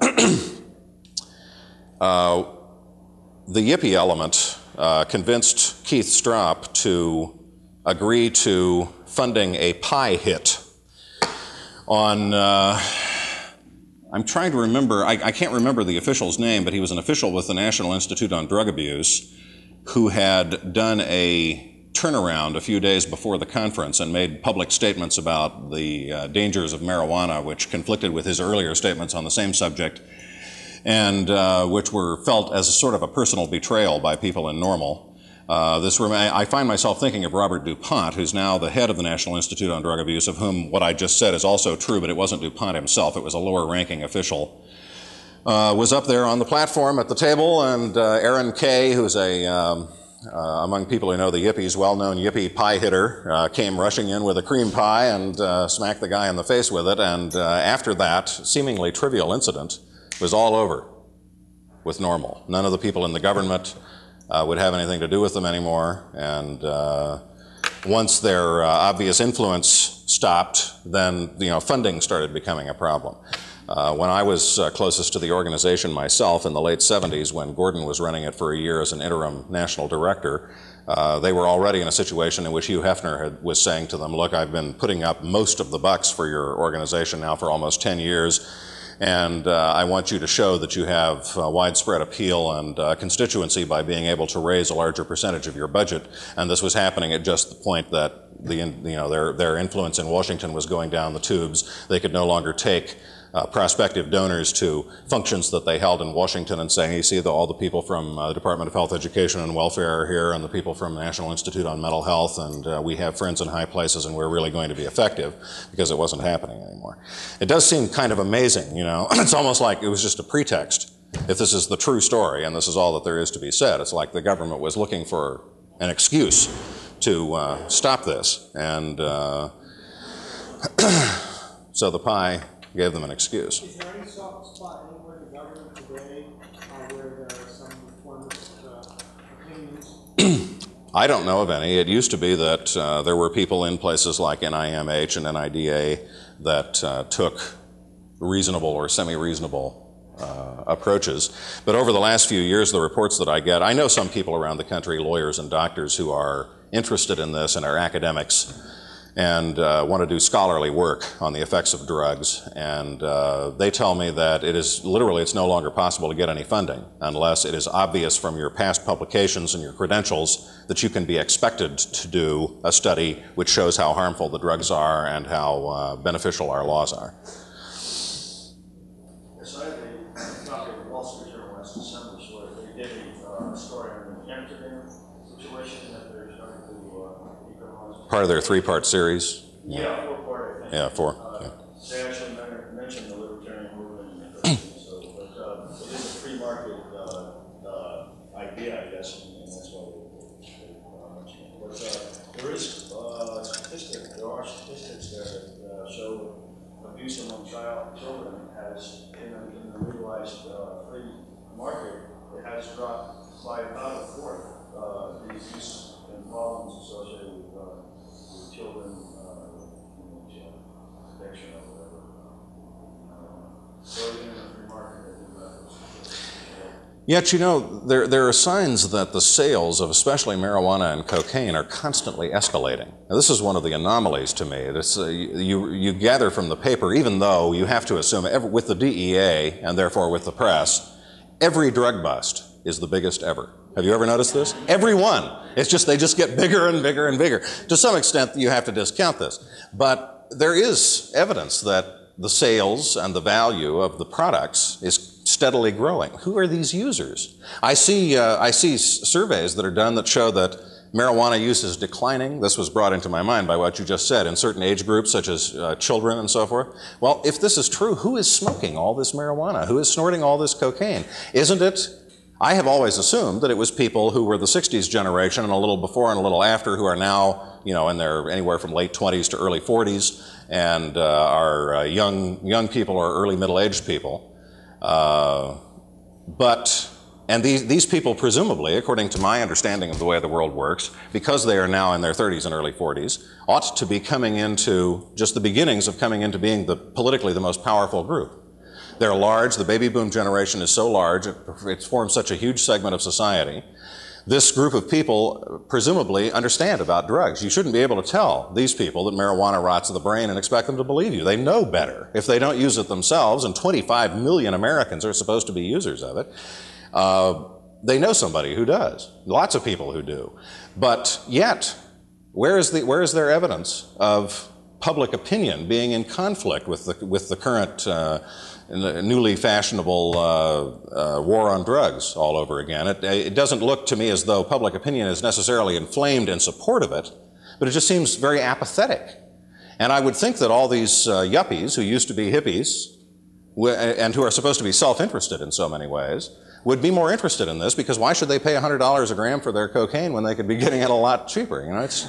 the Yippie element uh, convinced Keith Stroup to agree to funding a pie hit on. Uh, I'm trying to remember, I, I, can't remember the official's name, but he was an official with the National Institute on Drug Abuse who had done a turnaround a few days before the conference and made public statements about the uh, dangers of marijuana, which conflicted with his earlier statements on the same subject and uh, which were felt as a sort of a personal betrayal by people in NORML. Uh, this I find myself thinking of Robert DuPont, who's now the head of the National Institute on Drug Abuse, of whom what I just said is also true, but it wasn't DuPont himself, it was a lower ranking official. Uh, was up there on the platform at the table, and uh, Aaron Kay, who's a um, uh, among people who know the Yippies, well-known Yippie pie hitter, uh, came rushing in with a cream pie and uh, smacked the guy in the face with it. And uh, after that seemingly trivial incident, was all over with NORML. None of the people in the government uh, would have anything to do with them anymore. And uh, once their uh, obvious influence stopped, then you know funding started becoming a problem. Uh, when I was uh, closest to the organization myself in the late 70s, when Gordon was running it for a year as an interim national director, uh, they were already in a situation in which Hugh Hefner had, was saying to them, look, I've been putting up most of the bucks for your organization now for almost 10 years and uh, I want you to show that you have uh, widespread appeal and uh, constituency by being able to raise a larger percentage of your budget. And this was happening at just the point that the, you know, their, their influence in Washington was going down the tubes. They could no longer take uh, prospective donors to functions that they held in Washington and saying, you see, the, all the people from uh, the Department of Health, Education, and Welfare are here, and the people from the National Institute on Mental Health, and uh, we have friends in high places, and we're really going to be effective because it wasn't happening anymore. It does seem kind of amazing, you know. it's almost like it was just a pretext. If this is the true story and this is all that there is to be said, it's like the government was looking for an excuse to uh, stop this. And uh, so the pie gave them an excuse. Is there any soft spot anywhere in the government today uh, where there are some reformist uh, opinions? I don't know of any. It used to be that uh, there were people in places like NIMH and NIDA that uh, took reasonable or semi reasonable uh, approaches. But over the last few years, the reports that I get, I know some people around the country, lawyers and doctors, who are interested in this and are academics and uh, want to do scholarly work on the effects of drugs. And uh, they tell me that it is literally, it's no longer possible to get any funding unless it is obvious from your past publications and your credentials that you can be expected to do a study which shows how harmful the drugs are and how uh, beneficial our laws are. Yes, I have a copy of the Wall Street Journal last December, so they did a uh, story on the Amsterdam situation that they're starting to uh, decriminalize. Part of their three-part series. Yeah, four part, I think. Yeah, four. Uh, Yeah. They actually men- mentioned the libertarian movement, and everything, so, but, uh, it is a free market, uh, uh, idea, I guess, has dropped by about a fourth, uh, the use and problems associated with, uh, with children, uh, with teenage uh, addiction or whatever. Uh, So, you know, remarking that the reference. Yet, you know, there, there are signs that the sales of especially marijuana and cocaine are constantly escalating. Now, this is one of the anomalies to me. Uh, you, you gather from the paper, even though you have to assume, every, with the DEA and therefore with the press, every drug bust is the biggest ever. Have you ever noticed this? Every one. It's just, they just get bigger and bigger and bigger. To some extent, you have to discount this. But there is evidence that the sales and the value of the products is steadily growing. Who are these users? I see, uh, I see surveys that are done that show that marijuana use is declining. This was brought into my mind by what you just said in certain age groups, such as uh, children and so forth. Well, if this is true, who is smoking all this marijuana? Who is snorting all this cocaine? Isn't it? I have always assumed that it was people who were the 60s generation and a little before and a little after who are now, you know, in their anywhere from late 20s to early 40s and uh, are uh, young, young people or early middle aged people. Uh, but, and these, these people, presumably, according to my understanding of the way the world works, because they are now in their 30s and early 40s, ought to be coming into just the beginnings of coming into being the politically the most powerful group. They're large, the baby boom generation is so large, it, it forms such a huge segment of society. This group of people presumably understand about drugs. You shouldn't be able to tell these people that marijuana rots the brain and expect them to believe you. They know better. If they don't use it themselves, and 25 million Americans are supposed to be users of it, uh, they know somebody who does. Lots of people who do. But yet, where is, the, where is their evidence of public opinion being in conflict with the, with the current uh, newly fashionable uh, uh, war on drugs all over again? It, it doesn't look to me as though public opinion is necessarily inflamed in support of it, but it just seems very apathetic. And I would think that all these uh, yuppies who used to be hippies and who are supposed to be self interested in so many ways would be more interested in this because why should they pay $100 a gram for their cocaine when they could be getting it a lot cheaper? You know, it's,